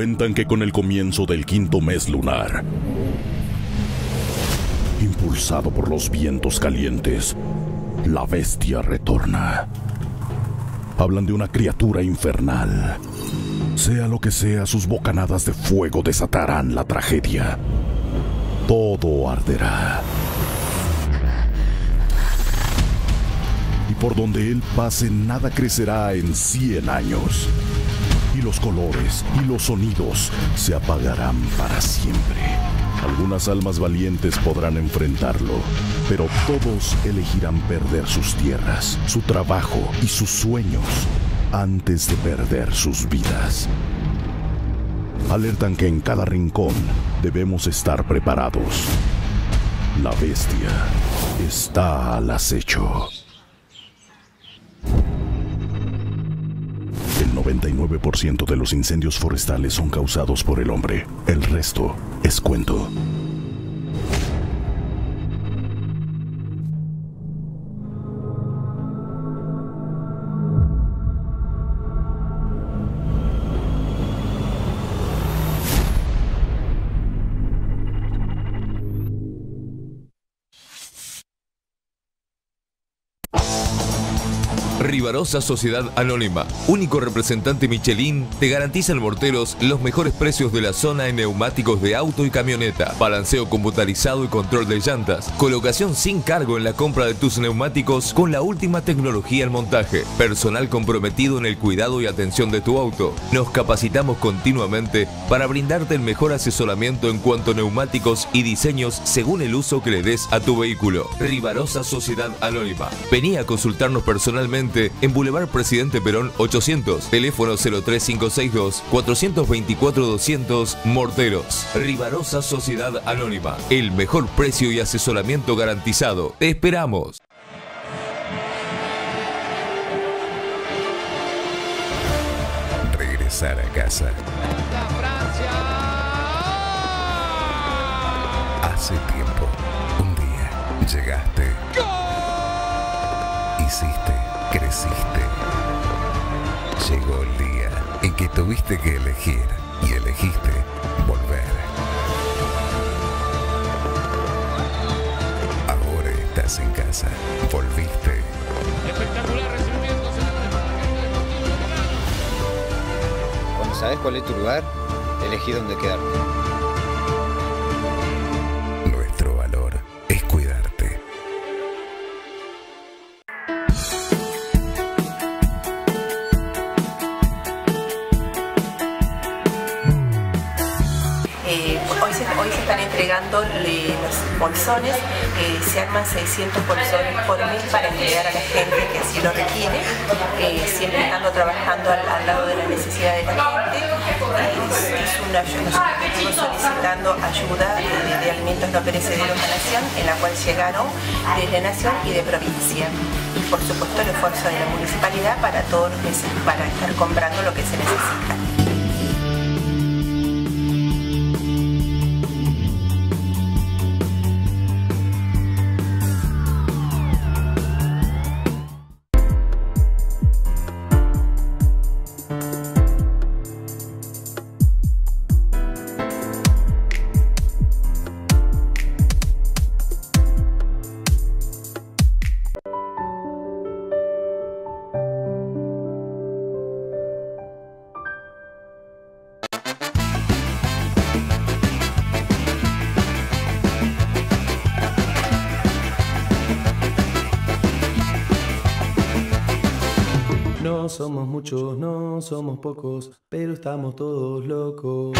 Cuentan que con el comienzo del quinto mes lunar, impulsado por los vientos calientes, la bestia retorna. Hablan de una criatura infernal. Sea lo que sea, sus bocanadas de fuego desatarán la tragedia. Todo arderá. Y por donde él pase, nada crecerá en 100 años. Y los colores y los sonidos se apagarán para siempre. Algunas almas valientes podrán enfrentarlo, pero todos elegirán perder sus tierras, su trabajo y sus sueños antes de perder sus vidas. Alertan que en cada rincón debemos estar preparados. La bestia está al acecho. 99% de los incendios forestales son causados por el hombre. El resto es cuento. Rivarosa Sociedad Anónima, único representante Michelin, te garantiza en Morteros los mejores precios de la zona en neumáticos de auto y camioneta, balanceo computarizado y control de llantas, colocación sin cargo en la compra de tus neumáticos con la última tecnología en montaje, personal comprometido en el cuidado y atención de tu auto. Nos capacitamos continuamente para brindarte el mejor asesoramiento en cuanto a neumáticos y diseños según el uso que le des a tu vehículo. Rivarosa Sociedad Anónima. Vení a consultarnos personalmente en Boulevard Presidente Perón 800, teléfono 03562 424 200 Morteros. Rivarosa Sociedad Anónima, el mejor precio y asesoramiento garantizado. Te esperamos. Regresar a casa. Hace tiempo, un día, llegaste. Hiciste, creciste. Llegó el día en que tuviste que elegir y elegiste volver. Ahora estás en casa. Volviste. Cuando sabes cuál es tu lugar, elegí dónde quedarte. Bolsones, eh, se arman 600 bolsones por mes para entregar a la gente que así lo requiere, eh, siempre estando trabajando al, lado de la necesidad de la gente. Eh, es una, nosotros solicitando ayuda de, de alimentos no perecederos a Nación, en la cual llegaron desde Nación y de provincia. Y por supuesto el esfuerzo de la municipalidad para todos meses, para estar comprando lo que se necesita. Somos muchos, no somos pocos, pero estamos todos locos.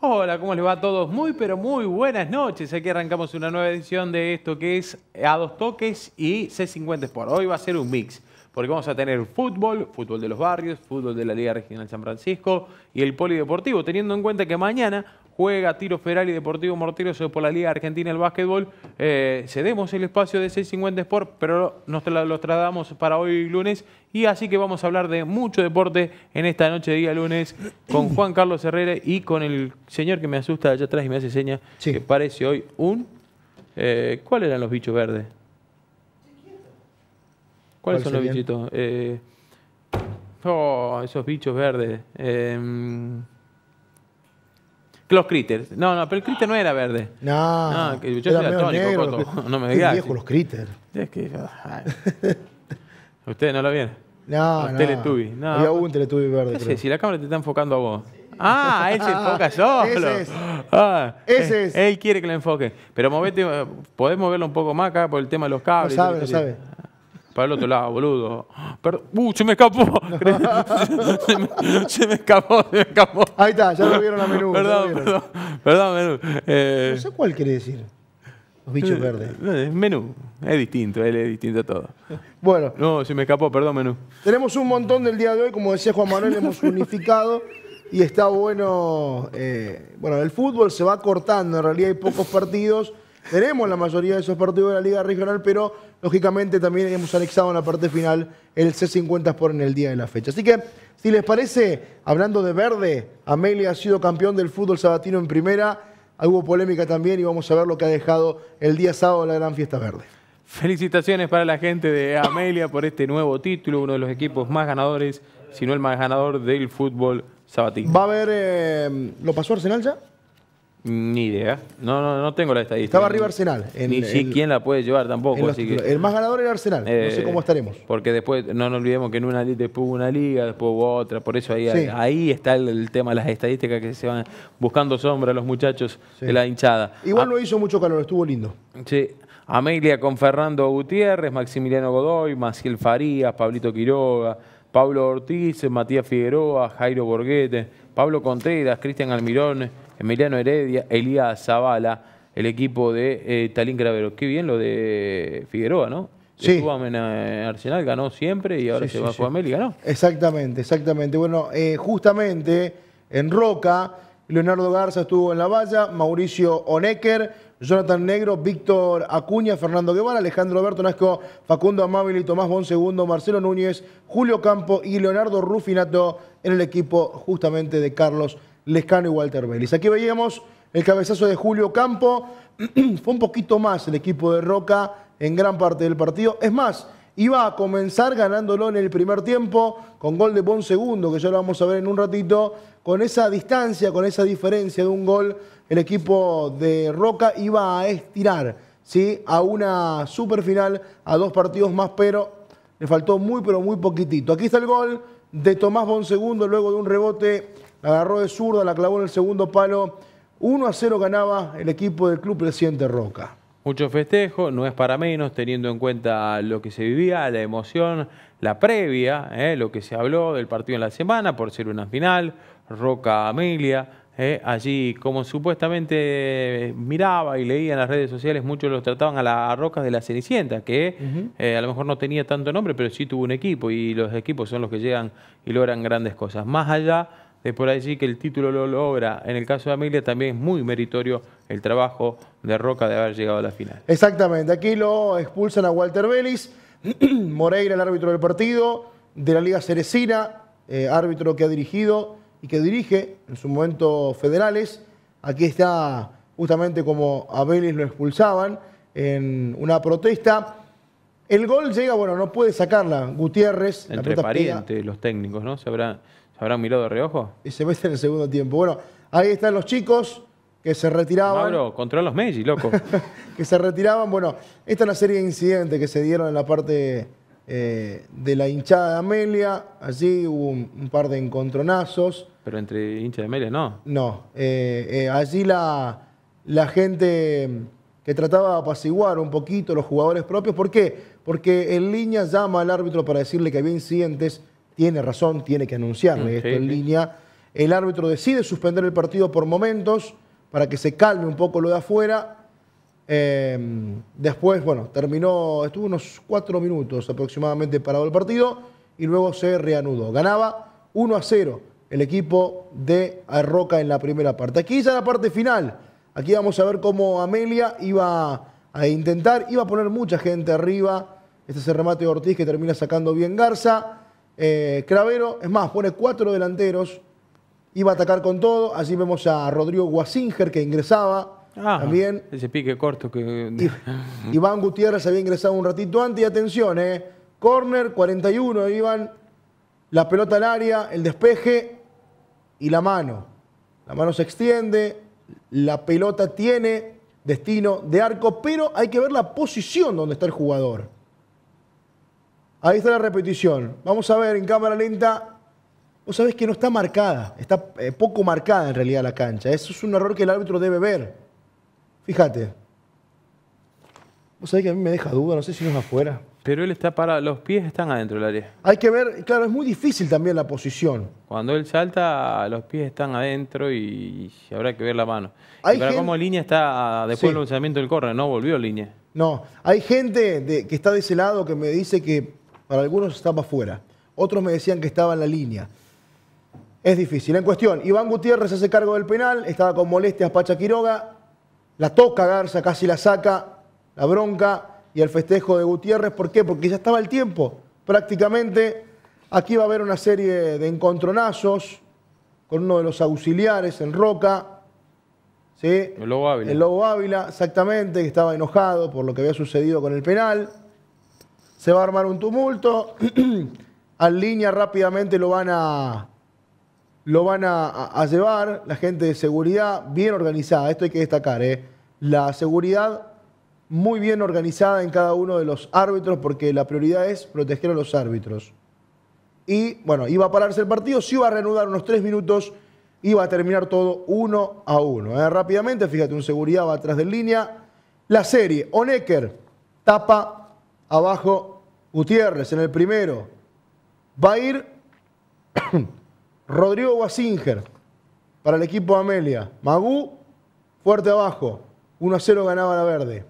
Hola, ¿cómo les va a todos? Muy, pero muy buenas noches. Aquí arrancamos una nueva edición de esto que es A Dos Toques y C50 Sport. Hoy va a ser un mix, porque vamos a tener fútbol, fútbol de los barrios, fútbol de la Liga Regional San Francisco y el polideportivo, teniendo en cuenta que mañana juega Tiro Federal y Deportivo Morteros por la Liga Argentina del Básquetbol. Eh, cedemos el espacio de C50 Sport, pero nos tra- lo trasladamos para hoy lunes y así que vamos a hablar de mucho deporte en esta noche de día lunes con Juan Carlos Herrera y con el señor que me asusta allá atrás y me hace seña que parece hoy un... eh, ¿Cuáles eran los bichos verdes? ¿Cuáles ¿Cuál son los bichitos? Eh, Oh, esos bichos verdes. Eh, los critters. No, no, pero el critter no era verde. No, No, yo era soy daltónico, negro, Coto. No me digas. viejo los critters. Es que. Ustedes no lo vieron. No, no. Teletubbies. No, Había un Teletubby ¿Qué verde, sé, creo. si la cámara te está enfocando a vos. Ah, él se enfoca solo. Ese es. Ah, Ese eh, es. Él quiere que lo enfoque. Pero movete, eh, podés moverlo un poco más acá por el tema de los No cables. y sabe, no sabe. Para el otro lado, boludo. Perdón. Uh, se me escapó. se, me, se me escapó, se me escapó. Ahí está, ya lo vieron a menú. Perdón, perdón, perdón, menú. Eh, No sé cuál quiere decir. Los bichos verdes. no, es menú. Es distinto, él es distinto a todo. Bueno, No, se me escapó, perdón, menú. tenemos un montón del día de hoy, como decía Juan Manuel, hemos unificado y está bueno. eh, bueno, el fútbol se va cortando, en realidad hay pocos partidos. Tenemos la mayoría de esos partidos de la Liga Regional, pero lógicamente también hemos anexado en la parte final el C50 por en el día de la fecha. Así que, si les parece, hablando de verde, Amelia ha sido campeón del fútbol sabatino en primera. Hubo polémica también y vamos a ver lo que ha dejado el día sábado la gran fiesta verde. Felicitaciones para la gente de Amelia por este nuevo título, uno de los equipos más ganadores, si no el más ganador del fútbol sabatino. Va a haber. eh, ¿Lo pasó Arsenal ya? Ni idea. No, no, no tengo la estadística. Estaba arriba Arsenal. en- Ni si en- quién la puede llevar tampoco. así que-. El más ganador era Arsenal. no sé Eh, cómo estaremos. Porque después, no nos olvidemos que en una después hubo una liga, después hubo otra, por eso ahí, Sí. ahí está el, el tema de las estadísticas que se van buscando sombra los muchachos Sí. de la hinchada. Igual Ah, no hizo mucho calor, estuvo lindo. Sí. Amelia con Fernando Gutiérrez, Maximiliano Godoy, Maciel Farías, Pablito Quiroga, Pablo Ortiz, Matías Figueroa, Jairo Borguete, Pablo Contreras, Cristian Almirón, Emiliano Heredia, Elías Zavala, el equipo de eh, Talín Cravero. Qué bien lo de Figueroa, ¿no? Sí. Estuvo en eh, Arsenal, ganó siempre y ahora Sí, se sí, va a Amelia y ganó. Exactamente, exactamente. Bueno, eh, justamente en Roca, Leonardo Garza estuvo en la valla, Mauricio Onecker, Jonathan Negro, Víctor Acuña, Fernando Guevara, Alejandro Alberto Nasco, Facundo Amabili, Tomás Bonsegundo, Marcelo Núñez, Julio Campo y Leonardo Rufinato en el equipo justamente de Carlos Lescano y Walter Vélez. Aquí veíamos el cabezazo de Julio Campo. Fue un poquito más el equipo de Roca en gran parte del partido. Es más, iba a comenzar ganándolo en el primer tiempo con gol de Bon Segundo, que ya lo vamos a ver en un ratito. Con esa distancia, con esa diferencia de un gol, el equipo de Roca iba a estirar ¿sí? a una superfinal, a dos partidos más, pero le faltó muy, pero muy poquitito. Aquí está el gol de Tomás Bonsegundo, luego de un rebote, la agarró de zurda, la clavó en el segundo palo. 1 a 0 ganaba el equipo del Club Presidente Roca. Mucho festejo, no es para menos, teniendo en cuenta lo que se vivía, la emoción, la previa, eh, lo que se habló del partido en la semana, por ser una final, Roca Amelia. eh, allí, como supuestamente miraba y leía en las redes sociales, muchos los trataban a las rocas de la Cenicienta, que eh, a lo mejor no tenía tanto nombre, pero sí tuvo un equipo y los equipos son los que llegan y logran grandes cosas. Más allá de por allí que el título lo logra, en el caso de Amelia también es muy meritorio el trabajo de Roca de haber llegado a la final. Exactamente, aquí lo expulsan a Walter Vélez, Moreira, el árbitro del partido, de la Liga Cerecina, eh, árbitro que ha dirigido y que dirige en su momento federales. Aquí está justamente como a Vélez lo expulsaban en una protesta. El gol llega, bueno, no puede sacarla Gutiérrez. la Entre pega parientes, los técnicos, ¿no? ¿Se habrán, ¿Se habrán mirado de reojo? y se mete en el segundo tiempo. Bueno, ahí están los chicos que se retiraban. Mauro, controla los Messi, loco. que se retiraban. Bueno, esta es una serie de incidentes que se dieron en la parte eh, de la hinchada de Amelia. Allí hubo un, un par de encontronazos. Pero entre hinchas de Amelia, no. No, eh, eh, allí la, la gente que trataba de apaciguar un poquito los jugadores propios. ¿Por qué? Porque en línea llama al árbitro para decirle que había incidentes. Tiene razón, tiene que anunciarle Mm, esto en línea. El árbitro decide suspender el partido por momentos para que se calme un poco lo de afuera. Eh, después, bueno, terminó, estuvo unos cuatro minutos aproximadamente parado el partido y luego se reanudó. Ganaba 1 a 0 el equipo de Roca en la primera parte. Aquí ya la parte final. Aquí vamos a ver cómo Amelia iba a intentar, iba a poner mucha gente arriba. Este es el remate de Ortiz que termina sacando bien Garza. Eh, Cravero, es más, pone cuatro delanteros. Iba a atacar con todo. Allí vemos a Rodrigo Guasinger que ingresaba Ah, también. Ese pique corto que. Iván Gutiérrez había ingresado un ratito antes y atención, eh. Corner 41, Iván. la pelota al área, el despeje y la mano. La mano se extiende, la pelota tiene destino de arco, pero hay que ver la posición donde está el jugador. Ahí está la repetición. Vamos a ver en cámara lenta. Vos sabés que no está marcada, está eh, poco marcada en realidad la cancha. Eso es un error que el árbitro debe ver. Fíjate. Vos sabés que a mí me deja duda, no sé si no es afuera. Pero él está para, los pies están adentro del área. Hay que ver, claro, es muy difícil también la posición. Cuando él salta, los pies están adentro y habrá que ver la mano. Hay gen- cómo línea está después Sí. del lanzamiento del corre, no volvió línea. No, hay gente de- que está de ese lado que me dice que para algunos estaba afuera. Otros me decían que estaba en la línea. Es difícil. En cuestión, Iván Gutiérrez se hace cargo del penal, estaba con molestias Pacha Quiroga, la toca Garza, casi la saca, la bronca y el festejo de Gutiérrez. ¿Por qué? Porque ya estaba el tiempo. Prácticamente aquí va a haber una serie de encontronazos con uno de los auxiliares, en Roca. ¿sí? El Lobo Ávila. El Lobo Ávila, exactamente, que estaba enojado por lo que había sucedido con el penal. Se va a armar un tumulto. Al línea rápidamente lo van a, lo van a, llevar. La gente de seguridad bien organizada. Esto hay que destacar. ¿eh? La seguridad muy bien organizada en cada uno de los árbitros porque la prioridad es proteger a los árbitros. Y bueno, iba a pararse el partido, se iba a reanudar unos tres minutos, iba a terminar todo uno a uno. ¿eh? Rápidamente, fíjate, un seguridad va atrás de línea. La serie, Onecker, tapa abajo Gutiérrez en el primero. Va a ir Rodrigo Wasinger para el equipo de Amelia. Magú, fuerte abajo. 1 a 0 ganaba la verde.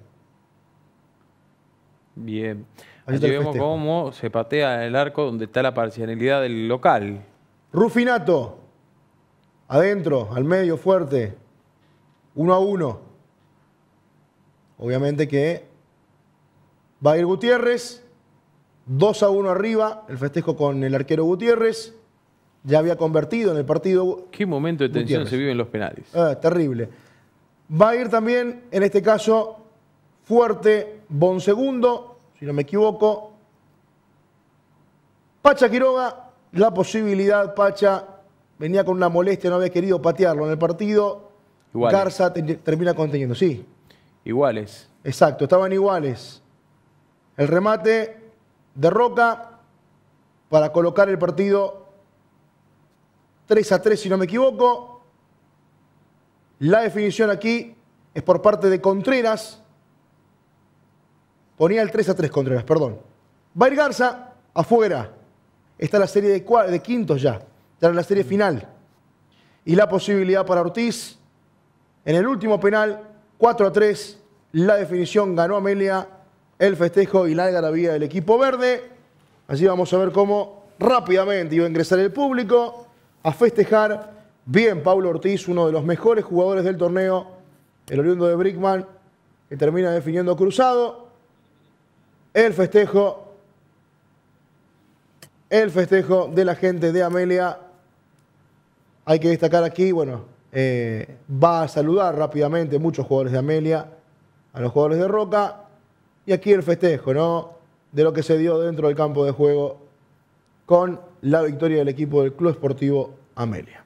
Bien. Ahí vemos cómo se patea el arco donde está la parcialidad del local. Rufinato, adentro, al medio, fuerte. 1 a 1. Obviamente que va a ir Gutiérrez. 2 a 1 arriba. El festejo con el arquero Gutiérrez. Ya había convertido en el partido. ¿Qué momento de tensión Gutiérrez. se vive en los penales? Ah, terrible. Va a ir también, en este caso, fuerte Bonsegundo, si no me equivoco. Pacha Quiroga, la posibilidad, Pacha venía con una molestia, no había querido patearlo en el partido. Iguales. Garza te- termina conteniendo, sí, Iguales. exacto, estaban iguales. El remate de Roca para colocar el partido 3 a 3, si no me equivoco. La definición aquí es por parte de Contreras. Ponía el 3 a 3 Contreras, perdón. Va a ir Garza afuera. Está la serie de, de quintos ya. En la serie final. Y la posibilidad para Ortiz. En el último penal, 4 a 3. La definición ganó Amelia. El festejo y la algarabía del equipo verde. Así vamos a ver cómo rápidamente iba a ingresar el público a festejar. Bien, Paulo Ortiz, uno de los mejores jugadores del torneo, el oriundo de Brickman, que termina definiendo cruzado. El festejo, el festejo de la gente de Amelia. Hay que destacar aquí, bueno, eh, va a saludar rápidamente muchos jugadores de Amelia, a los jugadores de Roca. Y aquí el festejo, ¿no? De lo que se dio dentro del campo de juego con la victoria del equipo del Club Esportivo Amelia.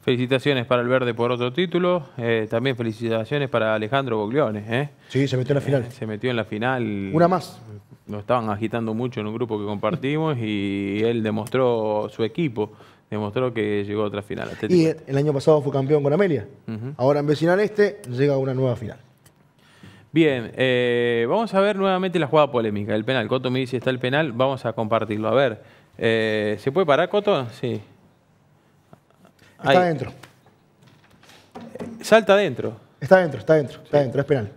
Felicitaciones para el Verde por otro título. eh, también felicitaciones para Alejandro Bogliones. ¿eh? Sí, se metió en la final. Eh, se metió en la final. Una más. Nos estaban agitando mucho en un grupo que compartimos y él demostró su equipo. Demostró que llegó a otra final. Y el año pasado fue campeón con Amelia. Ahora en Vecinal Este llega a una nueva final. Bien, eh, vamos a ver nuevamente la jugada polémica, el penal. Coto me dice está el penal, vamos a compartirlo. A ver, eh, ¿se puede parar Coto? Sí. Está Ahí. adentro. Salta adentro. Está adentro, está adentro, está adentro, es penal.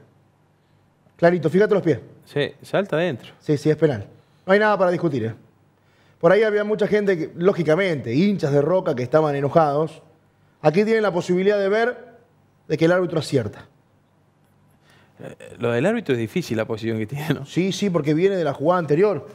Clarito, fíjate los pies. Sí, salta adentro. Sí, sí, es penal. No hay nada para discutir. ¿eh? Por ahí había mucha gente, que, lógicamente, hinchas de Roca que estaban enojados. Aquí tienen la posibilidad de ver de que el árbitro acierta. Lo del árbitro es difícil la posición que tiene, ¿no? Sí, sí, porque viene de la jugada anterior.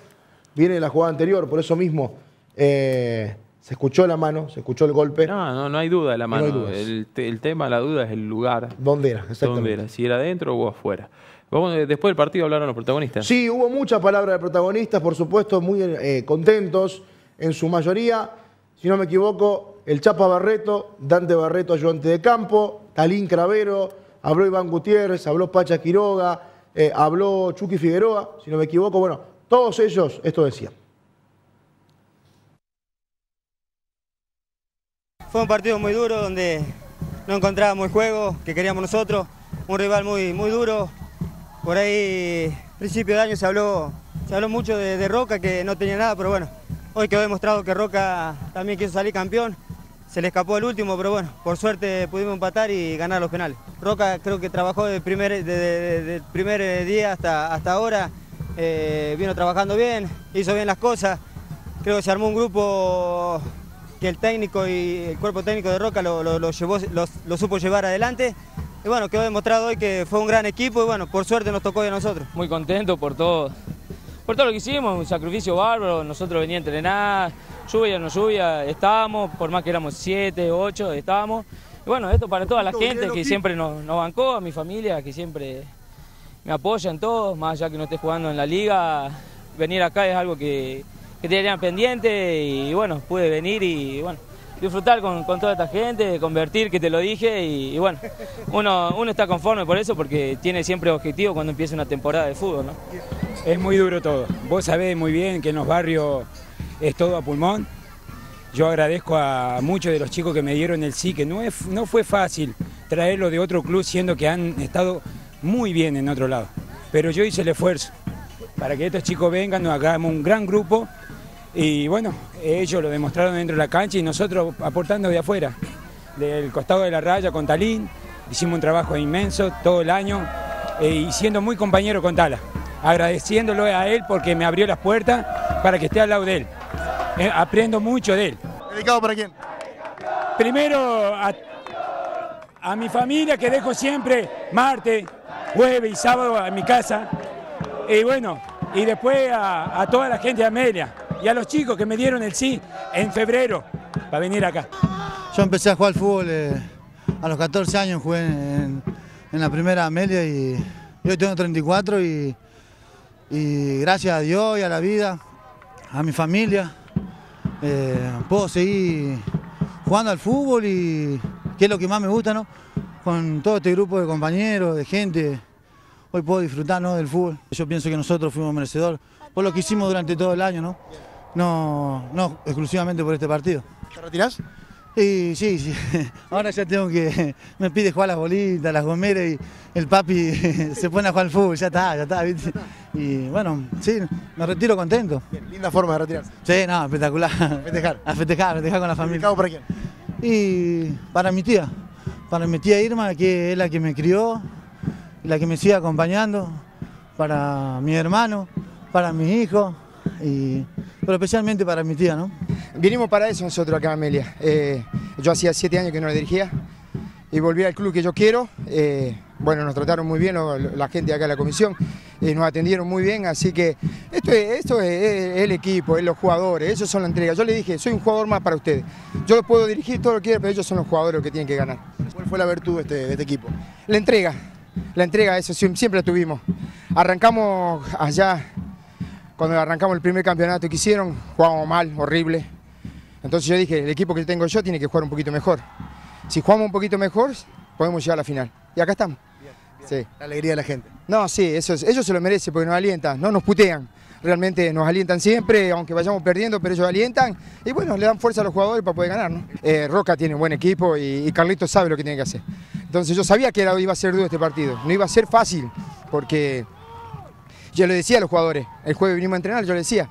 Viene de la jugada anterior, por eso mismo eh, se escuchó la mano, se escuchó el golpe. No, no, no hay duda de la mano. el, te- el tema, la duda es el lugar. ¿Dónde era? Exactamente. ¿Dónde era? Si era adentro o afuera. Vamos, eh, después del partido hablaron los protagonistas. Sí, hubo mucha palabra de protagonistas, por supuesto, muy eh, contentos. en su mayoría. Si no me equivoco, el Chapa Barreto, Dante Barreto, ayudante de campo, Talín Cravero, habló Iván Gutiérrez, habló Pacha Quiroga, eh, habló Chucky Figueroa, si no me equivoco. Bueno, todos ellos esto decían. Fue un partido muy duro donde no encontrábamos el juego que queríamos nosotros, un rival muy, muy duro. Por ahí, principio de año se habló, se habló mucho de, de Roca, que no tenía nada, pero bueno, hoy quedó demostrado que Roca también quiso salir campeón. Se le escapó el último, pero bueno, por suerte pudimos empatar y ganar los penales. Roca creo que trabajó desde el primer, primer eh, día hasta, hasta ahora, eh, vino trabajando bien, hizo bien las cosas. Creo que se armó un grupo que el técnico y el cuerpo técnico de Roca lo, lo supo llevar adelante. Y bueno, quedó demostrado hoy que fue un gran equipo y bueno, por suerte nos tocó hoy a nosotros. muy contento por todo, por todo lo que hicimos, un sacrificio bárbaro, nosotros veníamos a entrenar, lluvia o no lluvia, estábamos, por más que éramos siete, ocho, estábamos. Y bueno, esto para toda la gente que siempre nos, nos bancó, a mi familia, que siempre me apoya en todo, más allá que no esté jugando en la liga, venir acá es algo que, que tenía pendiente y bueno, pude venir y bueno, disfrutar con, con toda esta gente, convertir, que te lo dije, y, y bueno, uno, uno está conforme por eso porque tiene siempre objetivo cuando empieza una temporada de fútbol, ¿no? Es muy duro todo. Vos sabés muy bien que en los barrios es todo a pulmón. Yo agradezco a muchos de los chicos que me dieron el sí, que no, es, no fue fácil traerlo de otro club, siendo que han estado muy bien en otro lado. Pero yo hice el esfuerzo para que estos chicos vengan, nos hagamos un gran grupo y bueno, ellos lo demostraron dentro de la cancha y nosotros aportando de afuera, del costado de la raya con Talín, hicimos un trabajo inmenso todo el año eh, y siendo muy compañero con Tala, agradeciéndolo a él porque me abrió las puertas para que esté al lado de él. Eh, aprendo mucho de él. ¿Dedicado para quién? Primero a, a mi familia que dejo siempre martes, jueves y sábado en mi casa. Y bueno, y después a, a toda la gente de Amelia y a los chicos que me dieron el sí en febrero para venir acá. Yo empecé a jugar al fútbol eh, a los 14 años, jugué en, en la primera Amelia y, y hoy tengo 34 y, y gracias a Dios y a la vida, a mi familia, eh, puedo seguir jugando al fútbol y que es lo que más me gusta, ¿no? Con todo este grupo de compañeros, de gente, hoy puedo disfrutar ¿no? del fútbol. Yo pienso que nosotros fuimos merecedores por lo que hicimos durante todo el año, ¿no? No, no exclusivamente por este partido. ¿Te retirás? Y sí, sí. Ahora ya tengo que. Me pide jugar las bolitas, las gomeras y el papi se pone a jugar al fútbol, ya está, ya está, ¿viste? Y bueno, sí, me retiro contento. linda forma de retirarse. Sí, no, espectacular. Festejar. A festejar, a festejar con la familia. ¿Dedicado para quién? Y para mi tía, para mi tía Irma, que es la que me crió, la que me sigue acompañando, para mi hermano, para mis hijos, y, pero especialmente para mi tía, ¿no? Vinimos para eso nosotros acá Amelia. Eh, yo hacía siete años que no la dirigía y volví al club que yo quiero. Eh, bueno, nos trataron muy bien lo- lo- la gente acá en la comisión, eh, nos atendieron muy bien, así que esto es, esto es, es el equipo, es los jugadores, ellos son la entrega. Yo le dije, soy un jugador más para ustedes. Yo los puedo dirigir todo lo que quieran, pero ellos son los jugadores los que tienen que ganar. ¿Cuál fue la virtud de este, de este equipo? La entrega, la entrega, eso siem- siempre la tuvimos. Arrancamos allá, cuando arrancamos el primer campeonato que hicieron, jugábamos mal, horrible. Entonces yo dije, el equipo que tengo yo tiene que jugar un poquito mejor. Si jugamos un poquito mejor, podemos llegar a la final. Y acá estamos. Sí. La alegría de la gente. No, sí, eso, es- ellos se lo merecen porque nos alientan, no nos putean. Realmente nos alientan siempre, aunque vayamos perdiendo, pero ellos alientan y bueno, le dan fuerza a los jugadores para poder ganar. ¿no? Eh, Roca tiene un buen equipo y, y Carlitos sabe lo que tiene que hacer. Entonces yo sabía que era, iba a ser duro este partido, no iba a ser fácil, porque yo le decía a los jugadores, el jueves vinimos a entrenar, yo le decía,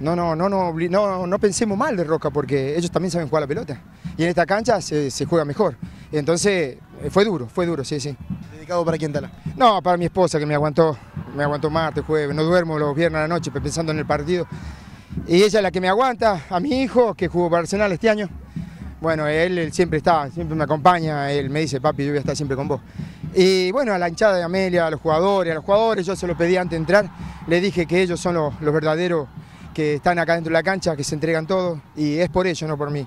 no, no, no, no, no, no pensemos mal de Roca, porque ellos también saben jugar la pelota. Y en esta cancha se, se juega mejor. Entonces eh, fue duro, fue duro, sí, sí. ¿Dedicado para quién, Tala? No, para mi esposa que me aguantó, me aguantó martes, jueves, no duermo los viernes a la noche pensando en el partido. Y ella es la que me aguanta, a mi hijo que jugó para Arsenal este año. Bueno, él, él siempre está, siempre me acompaña, él me dice, papi, yo voy a estar siempre con vos. Y bueno, a la hinchada de Amelia, a los jugadores, a los jugadores, yo se lo pedí antes de entrar, le dije que ellos son los, los verdaderos que están acá dentro de la cancha, que se entregan todo, y es por ellos, no por mí.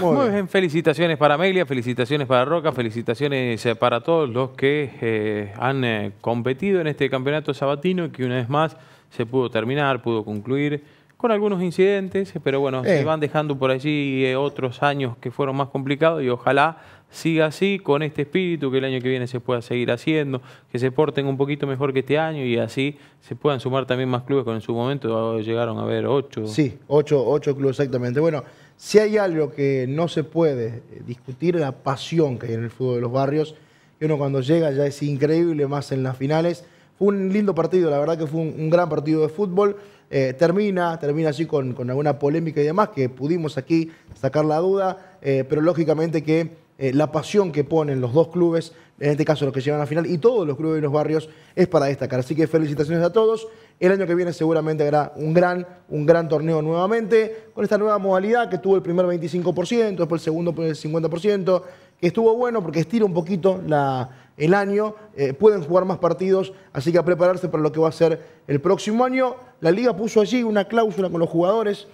Muy, bien. felicitaciones para Amelia, felicitaciones para Roca, felicitaciones eh, para todos los que eh, han eh, competido en este campeonato sabatino que una vez más se pudo terminar, pudo concluir con algunos incidentes, pero bueno, se van dejando por allí otros años que fueron más complicados y ojalá siga así, con este espíritu, que el año que viene se pueda seguir haciendo, que se porten un poquito mejor que este año y así se puedan sumar también más clubes, con en su momento llegaron a haber ocho. Sí, ocho, ocho clubes exactamente. Bueno, si hay algo que no se puede discutir, la pasión que hay en el fútbol de los barrios, que uno cuando llega ya es increíble, más en las finales. Un lindo partido, la verdad que fue un, gran partido de fútbol. Eh, termina, termina así con, alguna polémica y demás, que pudimos aquí sacar la duda, eh, pero lógicamente que eh, la pasión que ponen los dos clubes, en este caso los que llegan a la final, y todos los clubes de los barrios, es para destacar. Así que felicitaciones a todos. El año que viene seguramente habrá un gran, un gran torneo nuevamente, con esta nueva modalidad que tuvo el primer 25%, después el segundo el 50%, que estuvo bueno porque estira un poquito la, el año, eh, pueden jugar más partidos, así que a prepararse para lo que va a ser el próximo año. La liga puso allí una cláusula con los jugadores,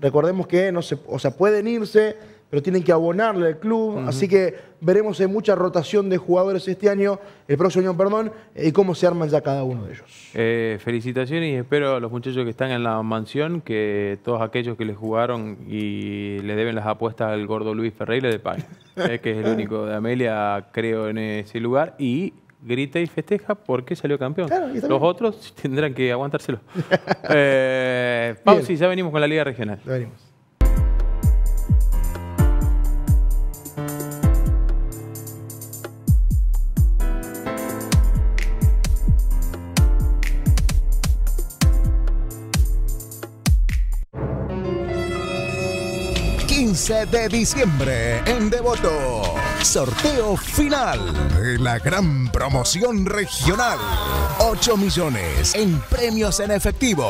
recordemos que no se, o sea, pueden irse, pero tienen que abonarle al club, así que veremos en mucha rotación de jugadores este año, el próximo año, perdón, y cómo se arman ya cada uno de ellos. Eh, felicitaciones y espero a los muchachos que están en la mansión que todos aquellos que les jugaron y le deben las apuestas al gordo Luis Ferreira de eh, que es el único de Amelia, creo, en ese lugar, y grita y festeja porque salió campeón. Los otros tendrán que aguantárselo. eh, pausa y ya venimos con la Liga Regional. Ya venimos. 15 de diciembre en Devoto. Sorteo final de la gran promoción regional. 8 millones en premios en efectivo.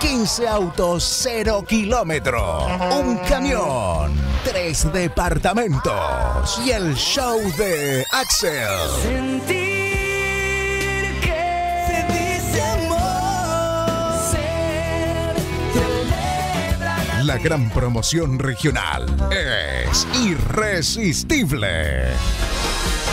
15 autos 0 kilómetros. Un camión. 3 departamentos. Y el show de Axel. La gran promoción regional es irresistible.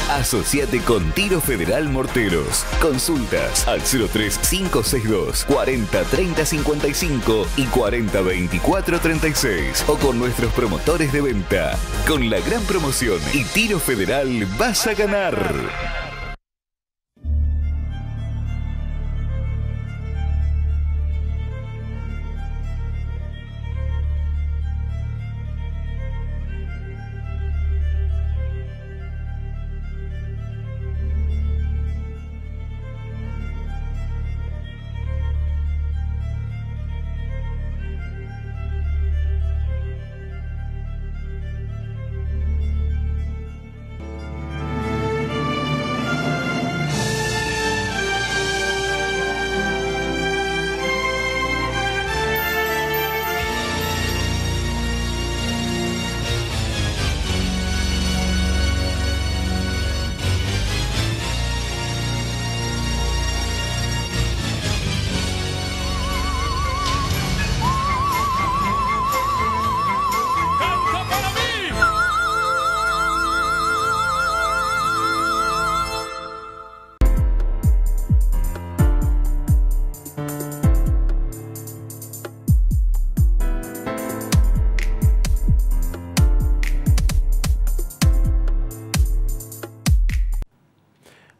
Asociate con Tiro Federal Morteros. Consultas al 03562 40 30 55 y 40 24 36 o con nuestros promotores de venta. Con la gran promoción y Tiro Federal vas a ganar.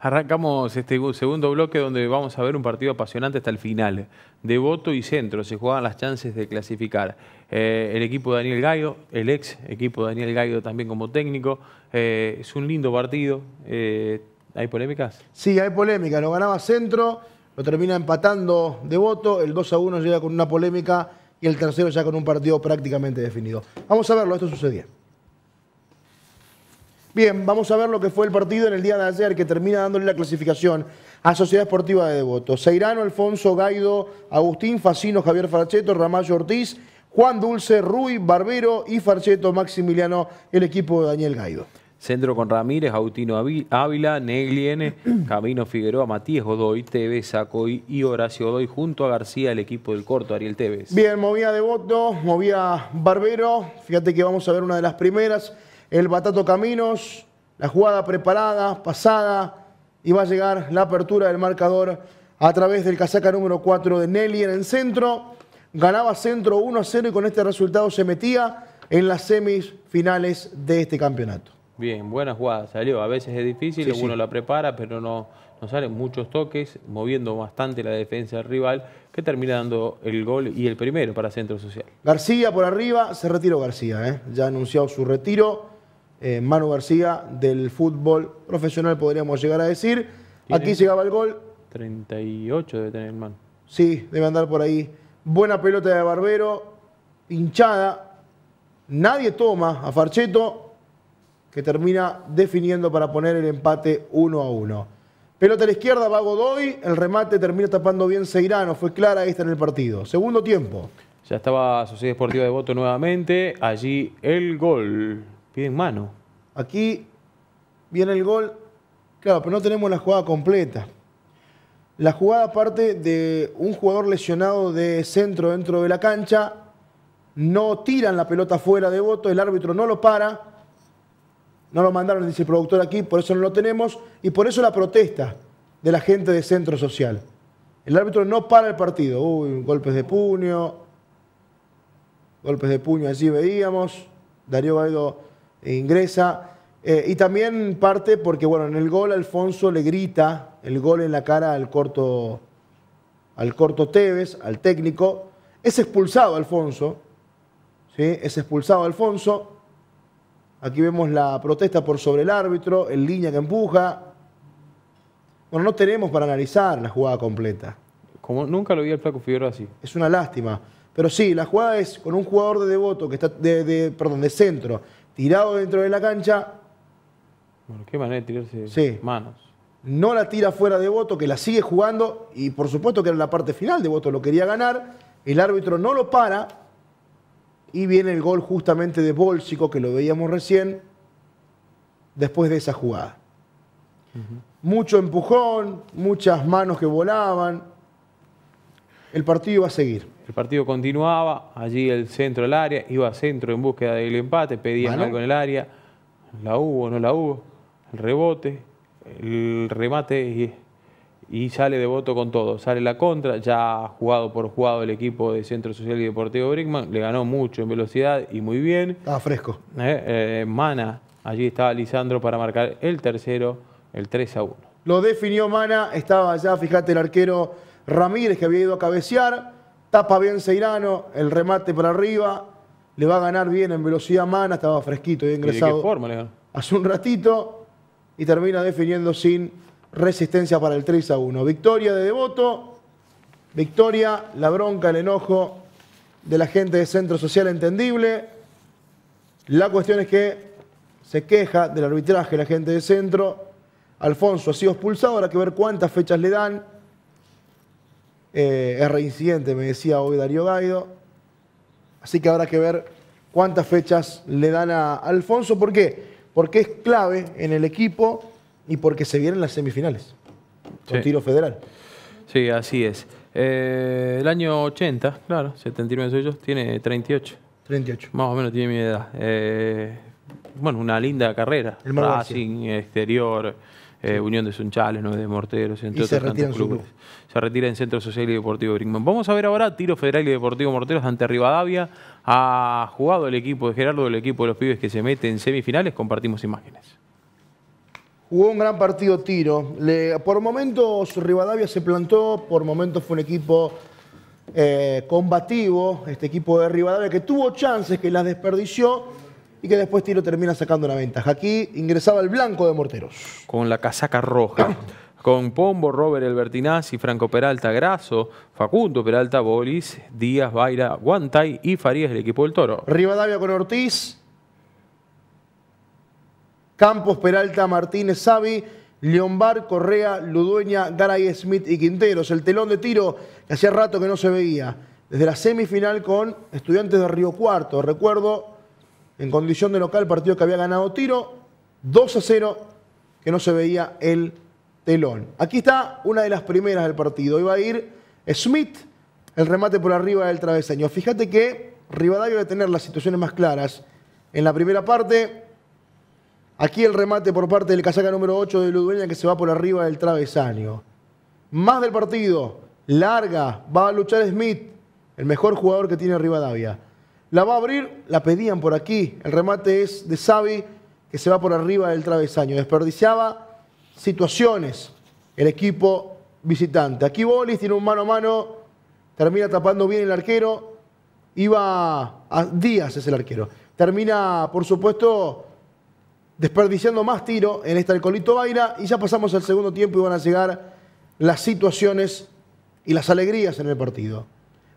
Arrancamos este segundo bloque donde vamos a ver un partido apasionante hasta el final. De voto y centro se juegan las chances de clasificar. Eh, el equipo de Daniel Gaido, el ex equipo de Daniel Gaido también como técnico. Eh, es un lindo partido. Eh, ¿Hay polémicas? Sí, hay polémica. Lo ganaba centro, lo termina empatando de voto. El 2 a 1 llega con una polémica y el tercero ya con un partido prácticamente definido. Vamos a verlo, esto sucedía. Bien, vamos a ver lo que fue el partido en el día de ayer que termina dándole la clasificación a Sociedad Esportiva de Devoto. Seirano, Alfonso, Gaido, Agustín, Facino, Javier Farcheto, Ramallo Ortiz, Juan Dulce, Rui, Barbero y Farcheto, Maximiliano, el equipo de Daniel Gaido. Centro con Ramírez, Avi- Ávila, Negliene, Camino Figueroa, Matías Godoy, Tevez, Sacoy y Horacio Godoy junto a García, el equipo del corto, Ariel Tevez. Bien, movía Devoto, movía Barbero. Fíjate que vamos a ver una de las primeras. El Batato Caminos, la jugada preparada, pasada. Y va a llegar la apertura del marcador a través del casaca número 4 de Nelly en el centro. Ganaba centro 1 a 0 y con este resultado se metía en las semifinales de este campeonato. Bien, buena jugada, salió. A veces es difícil, Sí, sí. uno la prepara, pero no, no salen muchos toques, moviendo bastante la defensa del rival, que termina dando el gol y el primero para Centro Social. García por arriba, se retiró García, ¿eh? ya ha anunciado su retiro. Eh, Manu García del fútbol profesional, podríamos llegar a decir. Aquí llegaba el gol, 38 debe tener el man. sí, debe andar por ahí. Buena pelota de Barbero, hinchada. Nadie toma a Farcheto, que termina definiendo para poner el empate 1 a 1. Pelota a la izquierda, va Godoy, el remate termina tapando bien Seirano, fue clara esta en el partido. Segundo tiempo. Ya estaba Sociedad Esportiva de Voto nuevamente. Allí el gol. Piden mano. Aquí viene el gol. Claro, pero no tenemos la jugada completa. La jugada parte de un jugador lesionado de centro dentro de la cancha. No tiran la pelota fuera de voto, el árbitro no lo para. No lo mandaron, dice el productor aquí, por eso no lo tenemos. Y por eso la protesta de la gente de centro social. El árbitro no para el partido. Uy, golpes de puño. Golpes de puño allí veíamos. Darío Gaido ingresa. Eh, y también parte porque, bueno, en el gol Alfonso le grita el gol en la cara al corto, al corto Tevez, al técnico. Es expulsado Alfonso. ¿sí? Es expulsado Alfonso. Aquí vemos la protesta por sobre el árbitro, el línea que empuja. Bueno, no tenemos para analizar la jugada completa. Como nunca lo vi al Flaco Figueroa así. Es una lástima. Pero sí, la jugada es con un jugador de devoto que está de, de- perdón, de centro, tirado dentro de la cancha, Bueno, qué manera de tirarse Sí. manos. no la tira fuera de voto, que la sigue jugando, y por supuesto que era la parte final de voto, lo quería ganar, el árbitro no lo para, y viene el gol justamente de Bolsico, que lo veíamos recién, después de esa jugada. Mucho empujón, muchas manos que volaban, el partido iba a seguir. El partido continuaba, allí el centro del área, iba a centro en búsqueda del empate, pedían algo en el área, la hubo, no la hubo, el rebote, el remate y, y sale de voto con todo. Sale la contra, ya jugado por jugado el equipo de Centro Social y Deportivo Brickman, le ganó mucho en velocidad y muy bien. Estaba fresco. Eh, eh, Mana, allí estaba Lisandro para marcar el tercero, el 3 a 1. Lo definió Mana, estaba allá, fíjate, el arquero Ramírez que había ido a cabecear, tapa bien Seirano, el remate para arriba, le va a ganar bien en velocidad Mana, estaba fresquito y ¿Y de qué ingresado forma hace un ratito y termina definiendo sin resistencia para el 3 a 1. Victoria de Devoto, victoria, la bronca, el enojo de la gente de Centro Social entendible. La cuestión es que se queja del arbitraje la gente de Centro. Alfonso ha sido expulsado, habrá que ver cuántas fechas le dan. Eh, es reincidente, me decía hoy Darío Gaido. Así que habrá que ver cuántas fechas le dan a Alfonso. ¿Por qué? Porque es clave en el equipo y porque se vienen las semifinales. Con Sí. tiro federal. Sí, así es. Eh, el año 80, claro, 79 soy yo, tiene 38. 38. Más o menos tiene mi edad. Eh, bueno, una linda carrera. El Racing, Exterior, eh, Unión de Sunchales, 9 de Morteros, entre Y otros tantos clubes. Se retira en Centro Social y Deportivo Brinkman. Vamos a ver ahora Tiro Federal y Deportivo Morteros ante Rivadavia. Ha jugado el equipo de Gerardo, el equipo de los pibes que se mete en semifinales. Compartimos imágenes. Jugó un gran partido tiro. Le- por momentos Rivadavia se plantó, por momentos fue un equipo eh, combativo, este equipo de Rivadavia que tuvo chances, que las desperdició y que después tiro termina sacando una ventaja. Aquí ingresaba el blanco de Morteros. con la casaca roja. Con Pombo, Robert Albertinazzi, Franco Peralta, Grasso, Facundo Peralta, Bolis, Díaz, Baira, Guantay y Farías, el equipo del Toro. Rivadavia con Ortiz, Campos, Peralta, Martínez, Savi, Leombar, Correa, Ludueña, Garay, Smith y Quinteros. El telón de tiro que hacía rato que no se veía. Desde la semifinal con Estudiantes de Río Cuarto. Recuerdo, en condición de local, partido que había ganado tiro. 2 a 0, que no se veía el telón. Aquí está una de las primeras del partido. Iba a ir Smith, el remate por arriba del travesaño. Fíjate que Rivadavia va a tener las situaciones más claras. En la primera parte, aquí el remate por parte del casaca número 8 de Ludueña que se va por arriba del travesaño. Más del partido, larga, va a luchar Smith, el mejor jugador que tiene Rivadavia. La va a abrir, la pedían por aquí. El remate es de Xavi, que se va por arriba del travesaño. Desperdiciaba situaciones el equipo visitante. Aquí Bolis tiene un mano a mano, termina tapando bien el arquero. Iba a Díaz es el arquero. Termina, por supuesto, desperdiciando más tiro en esta Colito Baira y ya pasamos al segundo tiempo y van a llegar las situaciones y las alegrías en el partido.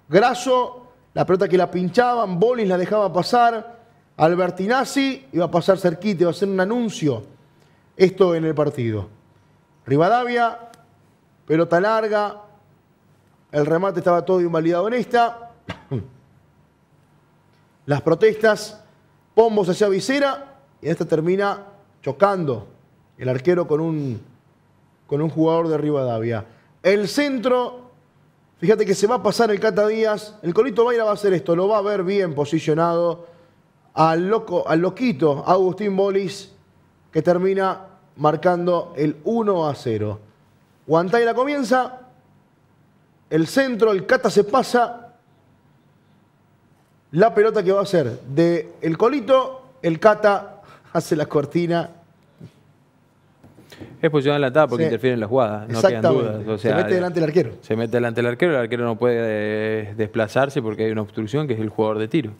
Graso, la pelota que la pinchaban, Bolis la dejaba pasar, Albertinazzi iba a pasar cerquita, iba a hacer un anuncio. Esto en el partido. Rivadavia, pelota larga, el remate estaba todo invalidado en esta. Las protestas, Pombos hacia visera y esta termina chocando el arquero con un, con un jugador de Rivadavia. El centro, fíjate que se va a pasar el Cata Díaz. El Colito Baira va a hacer esto, lo va a ver bien posicionado al, loco, al loquito Agustín Bolis, que termina marcando el 1 a 0. Guantaira comienza, el centro, el Cata se pasa, la pelota que va a ser de el Colito, el Cata hace la cortina. Es posición adelantada porque Sí. interfiere en la jugada, no quedan dudas. O Se sea, mete delante el arquero. Se mete delante el arquero, el arquero no puede eh, desplazarse porque hay una obstrucción que es el jugador de tiro.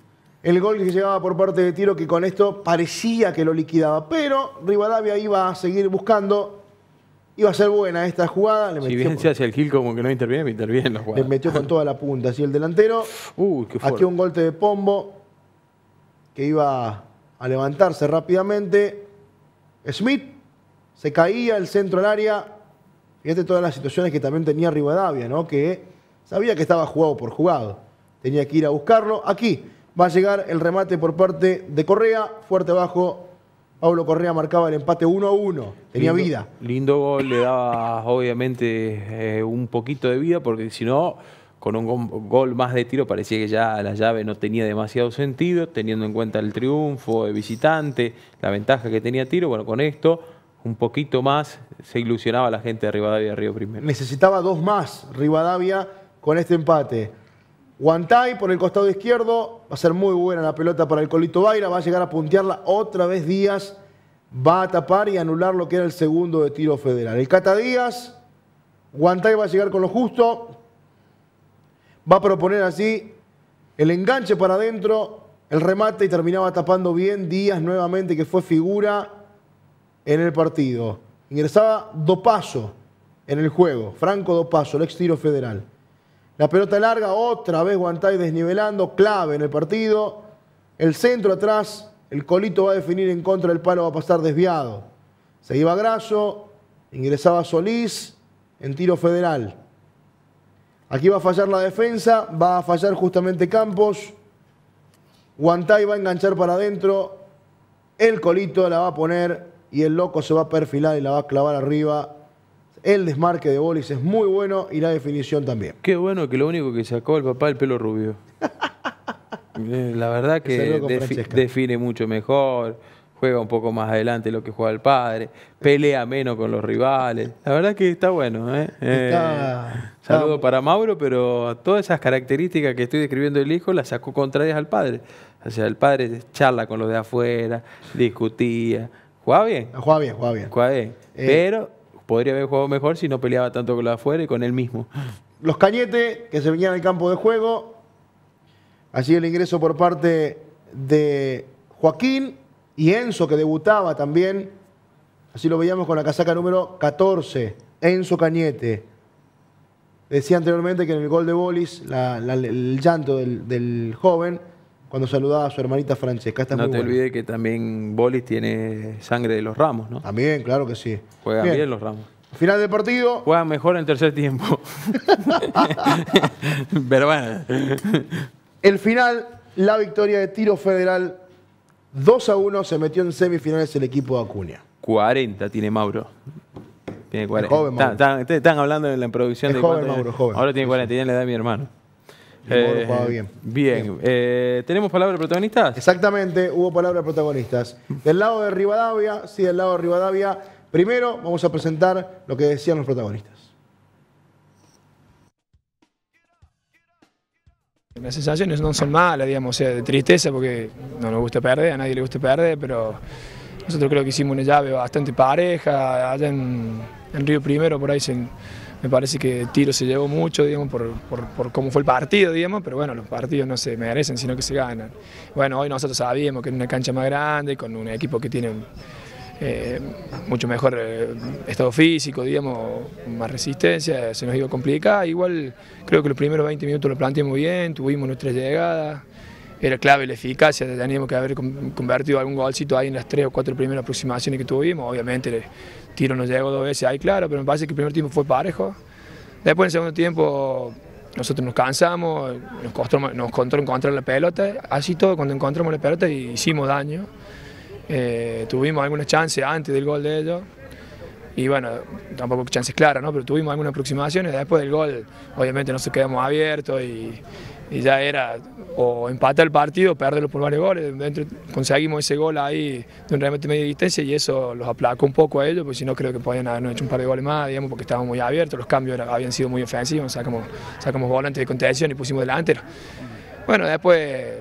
El gol que llegaba por parte de Tiro que con esto parecía que lo liquidaba, pero Rivadavia iba a seguir buscando. Iba a ser buena esta jugada. Le Si metió, bien se hace el Gil como que no interviene, interviene en la le jugada. metió con toda la punta. Así el delantero. Uy, qué un golpe de Pombo que iba a levantarse rápidamente. Smith se caía el centro al área. Fíjate todas las situaciones que también tenía Rivadavia, ¿no? Que sabía que estaba jugado por jugado. Tenía que ir a buscarlo. Aquí va a llegar el remate por parte de Correa. Fuerte abajo. Pablo Correa marcaba el empate 1 a 1. Tenía Lindo- vida. Lindo gol, le daba obviamente eh, un poquito de vida, porque si no, con un go- gol más de tiro parecía que ya la llave no tenía demasiado sentido, teniendo en cuenta el triunfo de visitante, la ventaja que tenía tiro. Bueno, con esto, un poquito más se ilusionaba la gente de Rivadavia de Río Primero. Necesitaba dos más Rivadavia con este empate. Guantay por el costado izquierdo. Va a ser muy buena la pelota para el Colito Baira. Va a llegar a puntearla otra vez Díaz. Va a tapar y anular lo que era el segundo de tiro federal. El Cata Díaz. Guantay va a llegar con lo justo. Va a proponer así el enganche para adentro. El remate y terminaba tapando bien Díaz nuevamente, que fue figura en el partido. Ingresaba Dopaso en el juego. Franco Dopaso, el ex tiro federal. La pelota larga, otra vez Guantay desnivelando, clave en el partido. El centro atrás, el colito va a definir en contra del palo, va a pasar desviado. Se iba Graso, ingresaba Solís en tiro federal. Aquí va a fallar la defensa, va a fallar justamente Campos. Guantay va a enganchar para adentro. El colito la va a poner y el loco se va a perfilar y la va a clavar arriba. El desmarque de Bolis es muy bueno y la definición también. Qué bueno que lo único que sacó el papá el pelo rubio. Eh, La verdad que defi- Francesca. define mucho mejor, juega un poco más adelante de lo que juega el padre, pelea menos con los rivales. La verdad que está bueno. ¿eh? Eh, Está- saludo para Mauro, pero todas esas características que estoy describiendo del hijo las sacó contrarias al padre. O sea, el padre charla con los de afuera, discutía. ¿Jugaba bien? Juega bien, juega bien. Jugaba bien. Eh, pero podría haber jugado mejor si no peleaba tanto con de afuera y con él mismo. Los Cañete, que se venían al campo de juego. Allí el ingreso por parte de Joaquín y Enzo, que debutaba también. Así lo veíamos con la casaca número 14, Enzo Cañete. Decía anteriormente que en el gol de Bolis, la- la- el llanto del joven, cuando saludaba a su hermanita Francesca. Es no muy te olvides que también Bolis tiene sangre de los ramos, ¿no? También, claro que sí. Juegan Bien. bien, los ramos. Final del partido. Juegan mejor en tercer tiempo. Pero bueno. El final, la victoria de Tiro Federal 2 a 1 se metió en semifinales el equipo de Acuña. 40 tiene Mauro. Tiene 40. joven, Mauro. Están, están- están hablando en la producción Es de joven, Mauro, joven. Ahora tiene 40, tiene la edad de mi hermano. Mauro juega bien. Bien. Eh, ¿Tenemos palabra de protagonistas? Exactamente, hubo palabras protagonistas. Del lado de Rivadavia, sí, del lado de Rivadavia, primero vamos a presentar lo que decían los protagonistas. Las sensaciones no son malas, digamos, o sea, de tristeza porque no nos gusta perder, a nadie le gusta perder, pero nosotros creo que hicimos una llave bastante pareja, allá en, en Río Primero por ahí se- me parece que Tiro se llevó mucho, digamos, por, por- por cómo fue el partido, digamos, pero bueno, los partidos no se merecen, sino que se ganan. Bueno, hoy nosotros sabíamos que en una cancha más grande, con un equipo que tiene eh, mucho mejor eh, estado físico, digamos, más resistencia, se nos iba a complicar. Igual creo que los primeros 20 minutos lo planteamos bien, tuvimos nuestras llegadas, era clave la eficacia, teníamos que haber con- convertido algún golcito ahí en las tres o cuatro primeras aproximaciones que tuvimos. Obviamente tiro nos llegó dos veces ahí, claro, pero me parece que el primer tiempo fue parejo. Después en el segundo tiempo nosotros nos cansamos, nos costó, nos costó encontrar la pelota, así todo cuando encontramos la pelota hicimos daño. Eh, tuvimos algunas chances antes del gol de ellos. Y bueno, tampoco chances claras, ¿no? Pero tuvimos algunas aproximaciones. Después del gol, obviamente, nos quedamos abiertos y, y ya era o empatar el partido o perderlo por varios goles. Conseguimos ese gol ahí de un remate media distancia y eso los aplacó un poco a ellos, porque si no, creo que podían habernos hecho un par de goles más, digamos, porque estábamos muy abiertos. Los cambios habían sido muy ofensivos. Sacamos, sacamos volantes de contención y pusimos delantero. Bueno, después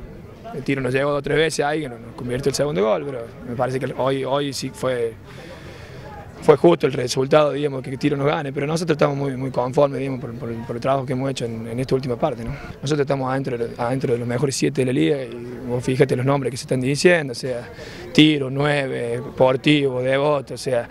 el tiro nos llegó dos o tres veces ahí, que nos convirtió el segundo gol, pero me parece que hoy, hoy sí fue, fue justo el resultado, digamos, que tiro nos gane, pero nosotros estamos muy, muy conformes, digamos, por, por el, por el trabajo que hemos hecho en, en esta última parte, ¿no? Nosotros estamos adentro, de- adentro de los mejores siete de la liga y vos fíjate los nombres que se están diciendo, o sea, tiro, nueve, deportivo, devoto, o sea,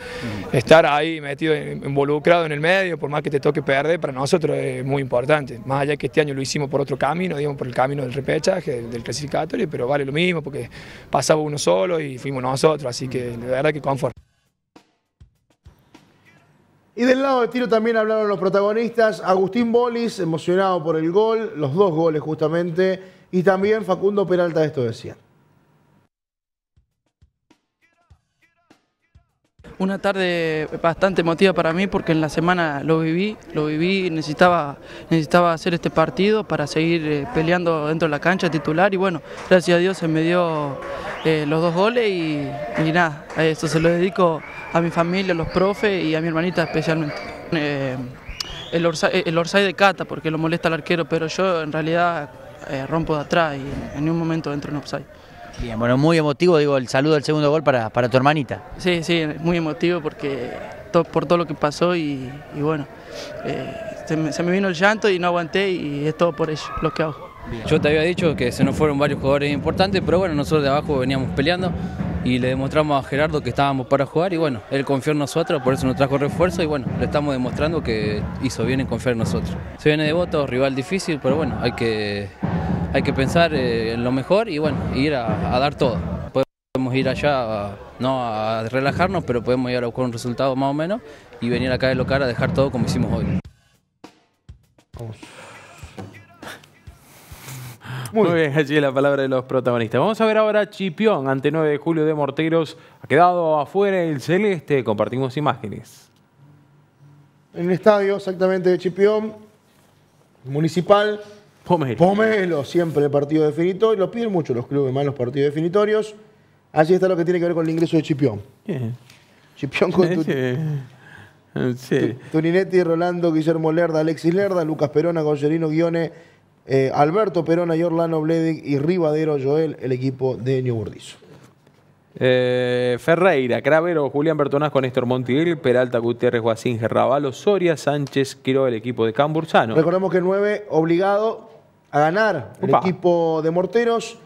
estar ahí metido, involucrado en el medio, por más que te toque perder, para nosotros es muy importante. Más allá que este año lo hicimos por otro camino, digamos, por el camino del repechaje, del, del clasificatorio, pero vale lo mismo porque pasaba uno solo y fuimos nosotros, así que de verdad que confort. Y del lado de tiro también hablaron los protagonistas. Agustín Bolis, emocionado por el gol, los dos goles justamente. Y también Facundo Peralta, esto decía. Una tarde bastante emotiva para mí porque en la semana lo viví, lo viví, necesitaba, necesitaba hacer este partido para seguir eh, peleando dentro de la cancha titular y bueno, gracias a Dios se me dio eh, los dos goles y, nada, a eso se lo dedico a mi familia, a los profes y a mi hermanita especialmente. Eh, el orsay, el de Cata porque lo molesta al arquero, pero yo en realidad rompo de atrás y en ningún momento entro en offside. Bien, bueno, muy emotivo, digo, el saludo del segundo gol para, para tu hermanita. Sí, sí, muy emotivo porque to- por todo lo que pasó y, y bueno, eh, se, me, se me vino el llanto y no aguanté y es todo por ello lo que hago. Yo te había dicho que se nos fueron varios jugadores importantes, pero bueno, nosotros de abajo veníamos peleando y le demostramos a Gerardo que estábamos para jugar y bueno, él confió en nosotros, por eso nos trajo refuerzo y bueno, le estamos demostrando que hizo bien en confiar en nosotros. Se viene de voto, rival difícil, pero bueno, hay que, hay que pensar eh, en lo mejor y bueno, ir a, dar todo. Podemos ir allá, a- no a relajarnos, pero podemos ir a buscar un resultado más o menos y venir acá de local a dejar todo como hicimos hoy. Muy bien, allí la palabra de los protagonistas. Vamos a ver ahora Chipión, ante 9 de julio de Morteros. Ha quedado afuera el celeste. Compartimos imágenes. En el estadio, exactamente, de Chipión, municipal. Pomelo. Pomelo, siempre el partido definitorio. Lo piden mucho los clubes, más los partidos definitorios. Allí está lo que tiene que ver con el ingreso de Chipión. Chipión con tu, Sí. Turinetti, Rolando, Guillermo Lerda, Alexis Lerda, Lucas Perona, Gollerino Guione, eh, Alberto Perona y Orlano Bledig y Rivadero Joel, el equipo de New Burdizo. Eh, Ferreira, Cravero, Julián Bertonaz, Néstor Montiel, Peralta, Gutiérrez, Guasín, Gerravalo, Soria, Sánchez, Quiro, el equipo de Cambursano. Recordemos que el 9 obligado a ganar el equipo de Morteros.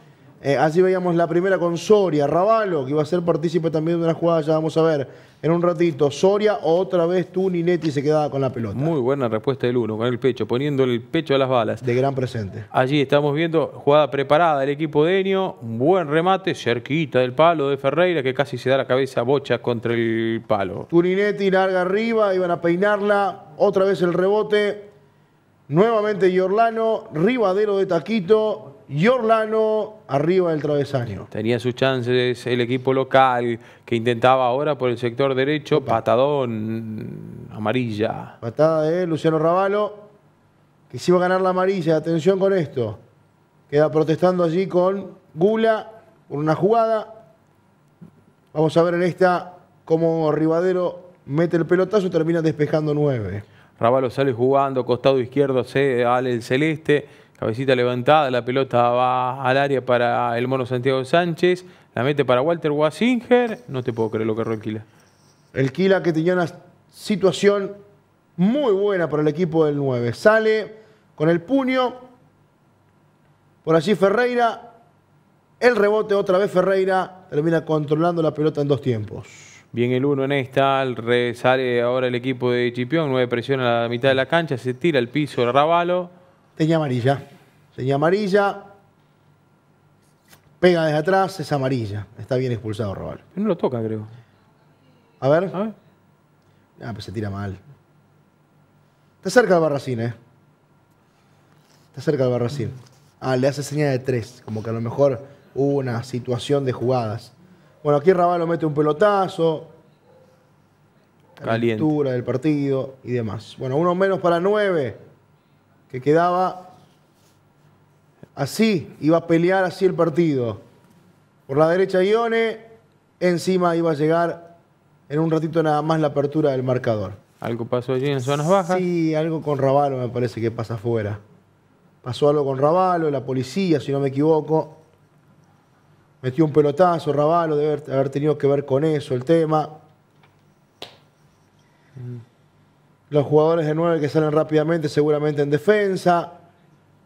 Eh, allí veíamos la primera con Soria, Ravalo, que iba a ser partícipe también de una jugada, ya vamos a ver en un ratito. Soria, otra vez Tuninetti se quedaba con la pelota. Muy buena respuesta del uno, con el pecho, poniendo el pecho a las balas. De gran presente. Allí estamos viendo jugada preparada del equipo de Enio, un buen remate, cerquita del palo de Ferreira, que casi se da la cabeza bocha contra el palo. Tuninetti larga arriba, iban a peinarla, otra vez el rebote. Nuevamente Giorlano, Rivadero de Taquito, Giorlano arriba del travesaño. Tenía sus chances el equipo local que intentaba ahora por el sector derecho, patadón amarilla. Patada de Luciano Ravalo, que se iba a ganar la amarilla. Atención con esto. Queda protestando allí con Gula por una jugada. Vamos a ver en esta cómo Rivadero mete el pelotazo y termina despejando nueve. Ravalo sale jugando, costado izquierdo sale el celeste, cabecita levantada, la pelota va al área para el mono Santiago Sánchez, la mete para Walter Wasinger, no te puedo creer lo que erró el Quila. El Quila que tenía una situación muy buena para el equipo del 9. Sale con el puño, por allí Ferreira, el rebote otra vez Ferreira, termina controlando la pelota en dos tiempos. Bien el uno en esta, sale ahora el equipo de Chipión, nueve presiona a la mitad de la cancha, se tira al piso el Seña amarilla, seña amarilla, pega desde atrás, es amarilla, está bien expulsado Ravalo. No lo toca creo. A ver. A ver. Ah, pues se tira mal. Está cerca del Barracín, ¿eh? Está cerca del Barracín. Ah, le hace señal de tres, como que a lo mejor hubo una situación de jugadas. Bueno, aquí Ravalo mete un pelotazo. Caliente. Altura del partido y demás. Bueno, uno menos para nueve. Que quedaba así. Iba a pelear así el partido. Por la derecha Ione. Encima iba a llegar en un ratito nada más la apertura del marcador. ¿Algo pasó allí en zonas bajas? Sí, algo con Ravalo me parece que pasa afuera. Pasó algo con Ravalo, la policía, si no me equivoco. Metió un pelotazo, Ravalo, debe haber tenido que ver con eso el tema. Los jugadores de 9 que salen rápidamente, seguramente en defensa.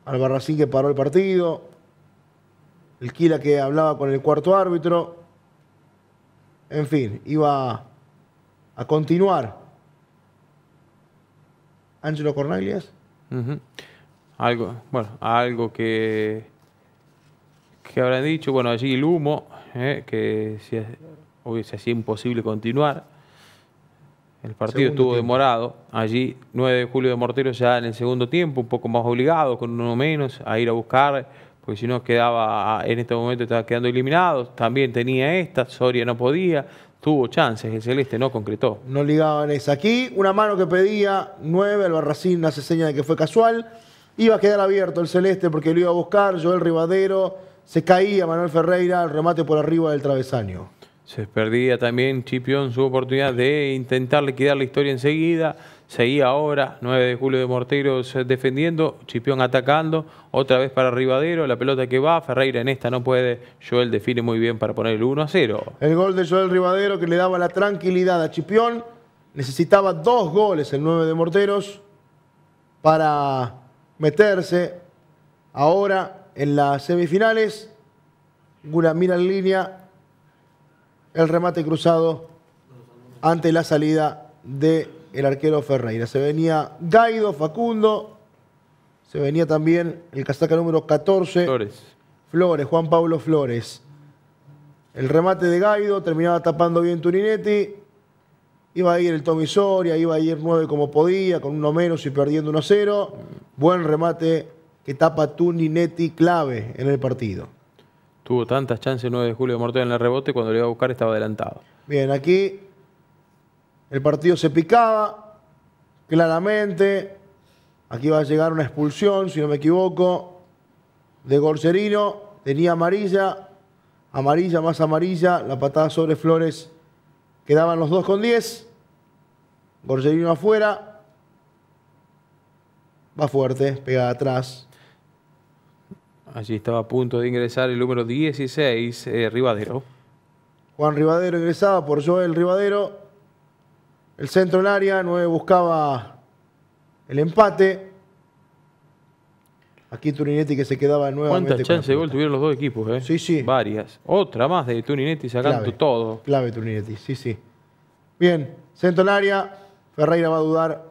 Albarracín que paró el partido. El Kila que hablaba con el cuarto árbitro. En fin, iba a continuar. Ángelo Cornelius. Algo, bueno, algo que que habrán dicho, bueno, allí el humo, eh, que se, hubiese hacía imposible continuar. El partido estuvo demorado. Allí, 9 de julio de Mortero ya en el segundo tiempo, un poco más obligado, con uno menos, a ir a buscar, porque si no quedaba, en este momento estaba quedando eliminado. También tenía esta, Soria no podía, tuvo chances, el Celeste no concretó. No ligaban esa. Aquí, una mano que pedía 9, el Barracín hace seña de que fue casual. Iba a quedar abierto el Celeste porque lo iba a buscar, Joel Ribadero se caía Manuel Ferreira al remate por arriba del travesaño. Se perdía también Chipión su oportunidad de intentar liquidar la historia enseguida. Seguía ahora, 9 de julio de Morteros defendiendo, Chipión atacando, otra vez para Ribadero, la pelota que va, Ferreira en esta no puede, Joel define muy bien para poner el 1 a 0. El gol de Joel Ribadero que le daba la tranquilidad a Chipión, necesitaba dos goles el 9 de Morteros para meterse ahora en las semifinales. Gula mira en línea el remate cruzado ante la salida del el arquero Ferreira. Se venía Gaido, Facundo, se venía también el casaca número 14. Flores. Flores, Juan Pablo Flores. El remate de Gaido terminaba tapando bien Turinetti. Iba a ir el Tommy Soria, iba a ir 9 como podía, con uno menos y perdiendo 1-0. Buen remate que tapa Tuninetti clave en el partido. Tuvo tantas chances el 9 de julio de Mortel en el rebote, cuando le iba a buscar estaba adelantado. Bien, aquí el partido se picaba claramente. Aquí va a llegar una expulsión, si no me equivoco, de Gorcerino. Tenía amarilla, amarilla más amarilla, la patada sobre Flores. Quedaban los dos con 10. Gorcerino afuera. Va fuerte, pega atrás. Allí estaba a punto de ingresar el número 16, eh, Rivadero. Juan Rivadero ingresaba por Joel Rivadero. El centro en área, 9 buscaba el empate. Aquí Turinetti que se quedaba nuevamente. ¿Cuántas chances de gol tuvieron los dos equipos? Eh? Sí, sí. Varias. Otra más de Turinetti sacando Clave. todo. Clave Turinetti, sí, sí. Bien, centro en área. Ferreira va a dudar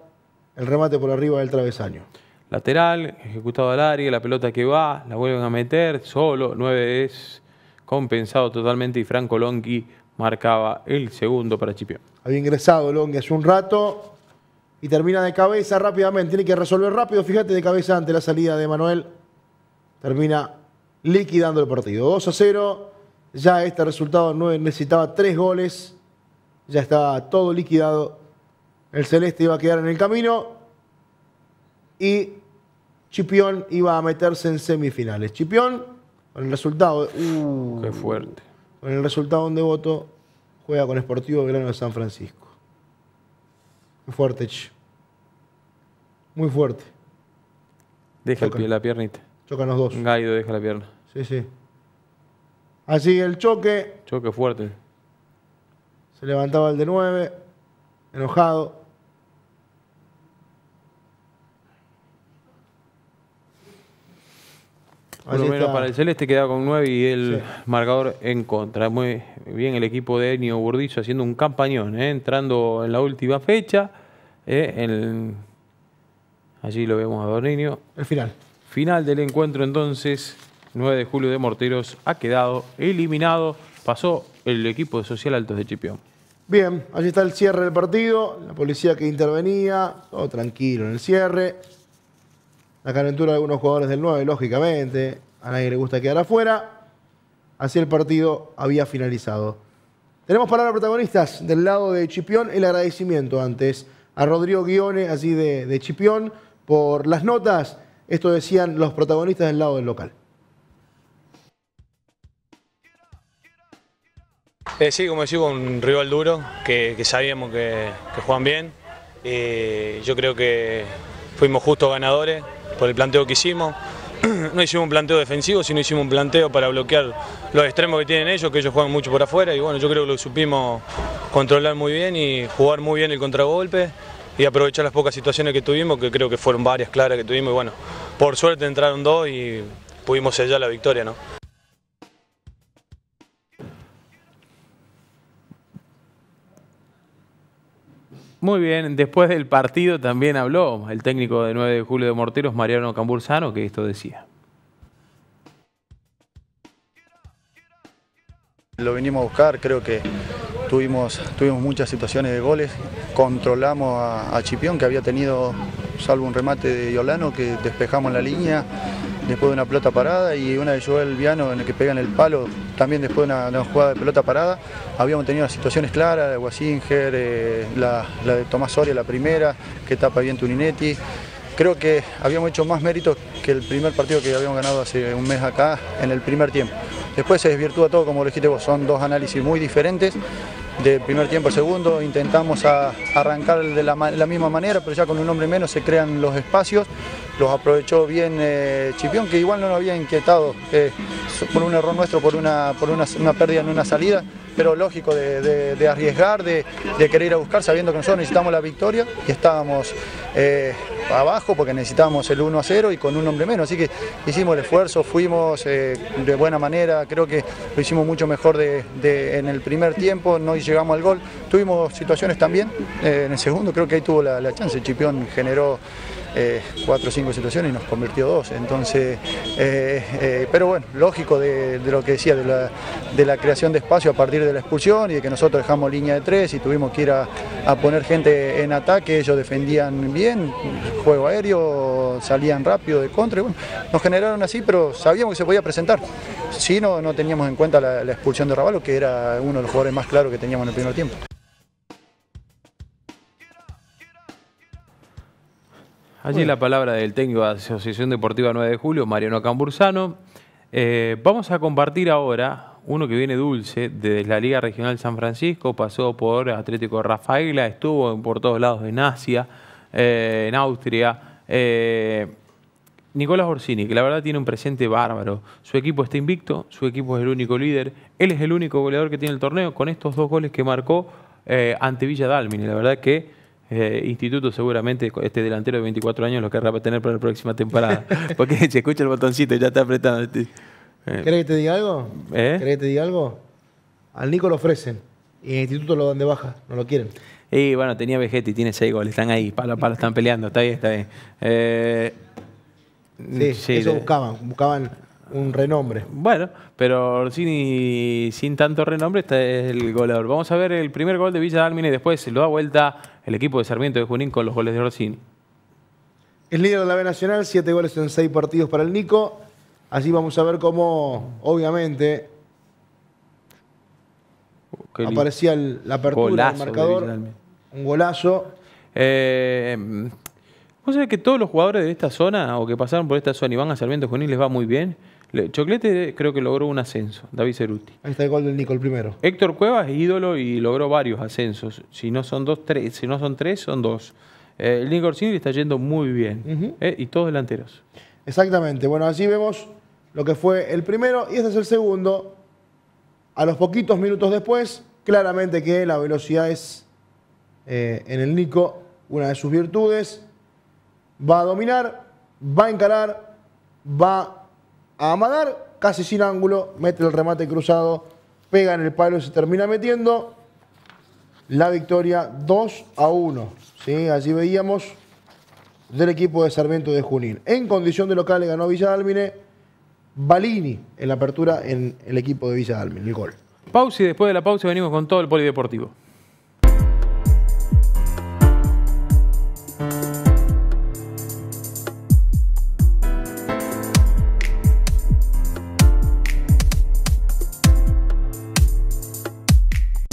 el remate por arriba del travesaño. Lateral, ejecutado al área, la pelota que va, la vuelven a meter, solo, 9 es compensado totalmente y Franco Lonqui marcaba el segundo para Chipión. Había ingresado Longi hace un rato. y termina de cabeza rápidamente. Tiene que resolver rápido, fíjate, de cabeza ante la salida de Manuel. Termina liquidando el partido. 2 a 0. Ya este resultado no necesitaba tres goles. Ya estaba todo liquidado. El Celeste iba a quedar en el camino. Y Chipión iba a meterse en semifinales. Chipión, con el resultado. uh, Qué fuerte. Con el resultado de voto, juega con Sportivo Belgrano de San Francisco. Muy fuerte, Ch. Muy fuerte. Deja el pie, la piernita. Chocan los dos. Gaido deja la pierna. Sí, sí. Así el choque. Choque fuerte. Se levantaba el de 9. Enojado. Por lo Así menos está. para el Celeste queda con 9 y el marcador en contra. Muy bien el equipo de Enio Burdizo haciendo un campañón, ¿eh? entrando en la última fecha. ¿eh? El- Allí lo vemos a Dorninio. El final. Final del encuentro entonces, 9 de julio de Morteros, ha quedado eliminado. Pasó el equipo de Social Altos de Chipión. Bien, allí está el cierre del partido. La policía que intervenía. Todo tranquilo en el cierre. La calentura de algunos jugadores del 9, lógicamente. A nadie le gusta quedar afuera. Así el partido había finalizado. Tenemos palabras protagonistas del lado de Chipión. El agradecimiento antes a Rodrigo Guione, así de, Chipión, por las notas. Esto decían los protagonistas del lado del local. Eh, sí, como decía, un rival duro, que, sabíamos que, que juegan bien. Eh, yo creo que fuimos justos ganadores por el planteo que hicimos. No hicimos un planteo defensivo, sino hicimos un planteo para bloquear los extremos que tienen ellos, que ellos juegan mucho por afuera. Y bueno, yo creo que lo supimos controlar muy bien y jugar muy bien el contragolpe y aprovechar las pocas situaciones que tuvimos, que creo que fueron varias claras que tuvimos. Y bueno, por suerte entraron dos y pudimos sellar la victoria, ¿no? Muy bien, después del partido también habló el técnico de 9 de julio de Morteros, Mariano Cambursano, que esto decía. Lo vinimos a buscar, creo que tuvimos, tuvimos muchas situaciones de goles, controlamos a, a Chipión que había tenido, salvo un remate de Yolano, que despejamos la línea después de una pelota parada y una de Joel Viano en el que pega en el palo, también después de una, jugada de pelota parada. Habíamos tenido situaciones claras, de Wasinger, eh, la, la de Tomás Soria, la primera, que tapa bien Tuninetti. Creo que habíamos hecho más méritos que el primer partido que habíamos ganado hace un mes acá en el primer tiempo. Después se desvirtúa todo, como lo dijiste vos, son dos análisis muy diferentes. De primer tiempo al segundo intentamos arrancar de la, la misma manera, pero ya con un hombre menos se crean los espacios. Los aprovechó bien eh, Chipión, que igual no nos había inquietado eh, por un error nuestro, por una, por una, una pérdida en una salida, pero lógico de, arriesgar, de, querer ir a buscar, sabiendo que nosotros necesitamos la victoria y estábamos eh, abajo porque necesitábamos el 1 a 0 y con un hombre menos. Así que hicimos el esfuerzo, fuimos eh, de buena manera, creo que lo hicimos mucho mejor en el primer tiempo, no llegamos al gol. Tuvimos situaciones también, en el segundo creo que ahí tuvo la, la chance, Chipión generó eh, cuatro o cinco situaciones y nos convirtió dos. Entonces, eh, eh, pero bueno, lógico de, lo que decía, de la, creación de espacio a partir de la expulsión y de que nosotros dejamos línea de tres y tuvimos que ir a, poner gente en ataque, ellos defendían bien, juego aéreo, salían rápido de contra, y bueno, nos generaron así, pero sabíamos que se podía presentar. Sí, no, no teníamos en cuenta la, la expulsión de Ravalo, que era uno de los jugadores más claros que teníamos en el primer tiempo. Allí la palabra del técnico de la Asociación Deportiva 9 de Julio, Mariano Cambursano. Eh, vamos a compartir ahora uno que viene dulce desde la Liga Regional San Francisco, pasó por Atlético Rafaela, estuvo por todos lados en Asia, eh, en Austria. Eh, Nicolás Orsini, que la verdad tiene un presente bárbaro. Su equipo está invicto, su equipo es el único líder. Él es el único goleador que tiene el torneo con estos dos goles que marcó eh, ante Villa Dálmine. La verdad que eh, Instituto seguramente este delantero de 24 años lo querrá tener para la próxima temporada. Porque se escucha el botoncito y ya está apretado. Eh, ¿Querés que te diga algo? ¿Eh? ¿Querés que te diga algo? Al Nico lo ofrecen y en el instituto lo dan de baja, no lo quieren. Y bueno, tenía Vegetti, tiene seis goles, están ahí, palo a palo, están peleando, está bien, está bien. Eh, Sí, eso de- buscaban, buscaban un renombre. Bueno, pero Orsini sin tanto renombre este es el goleador. Vamos a ver el primer gol de Villa Dálmine y después lo da vuelta el equipo de Sarmiento de Junín con los goles de Orsini. Es líder de la B Nacional, siete goles en seis partidos para el Nico. Así vamos a ver cómo, obviamente, Qué aparecía el- la apertura del de marcador. Un golazo. Eh, Vos sabés que todos los jugadores de esta zona o que pasaron por esta zona y van a Sarmiento de Junín les va muy bien. Le- Chocolete creo que logró un ascenso, David Ceruti. Ahí está el gol del Nico, el primero. Héctor Cuevas es ídolo y logró varios ascensos. Si no son dos, tres. Si no son tres, son dos. Eh, el Nico Orsini está yendo muy bien. Eh, y todos delanteros. Exactamente. Bueno, así vemos lo que fue el primero y este es el segundo. A los poquitos minutos después, claramente que la velocidad es eh, en el Nico una de sus virtudes. Va a dominar, va a encarar, va a amagar, casi sin ángulo, mete el remate cruzado, pega en el palo y se termina metiendo. La victoria 2 a 1. ¿sí? Allí veíamos del equipo de Sarmiento de Junín. En condición de local le ganó Villa Dálmine. Balini en la apertura en el equipo de Villa Dálmine, el gol. Pausa y después de la pausa venimos con todo el polideportivo.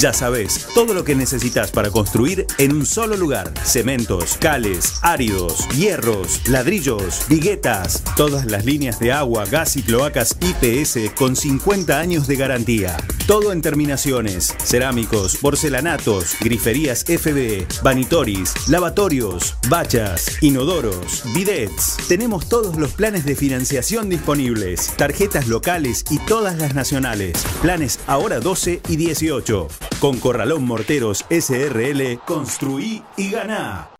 Ya sabes, todo lo que necesitas para construir en un solo lugar. Cementos, cales, áridos, hierros, ladrillos, viguetas, todas las líneas de agua, gas y cloacas IPS con 50 años de garantía. Todo en terminaciones, cerámicos, porcelanatos, griferías FBE, vanitoris, lavatorios, bachas, inodoros, bidets. Tenemos todos los planes de financiación disponibles, tarjetas locales y todas las nacionales. Planes ahora 12 y 18. Con Corralón Morteros SRL, construí y ganá.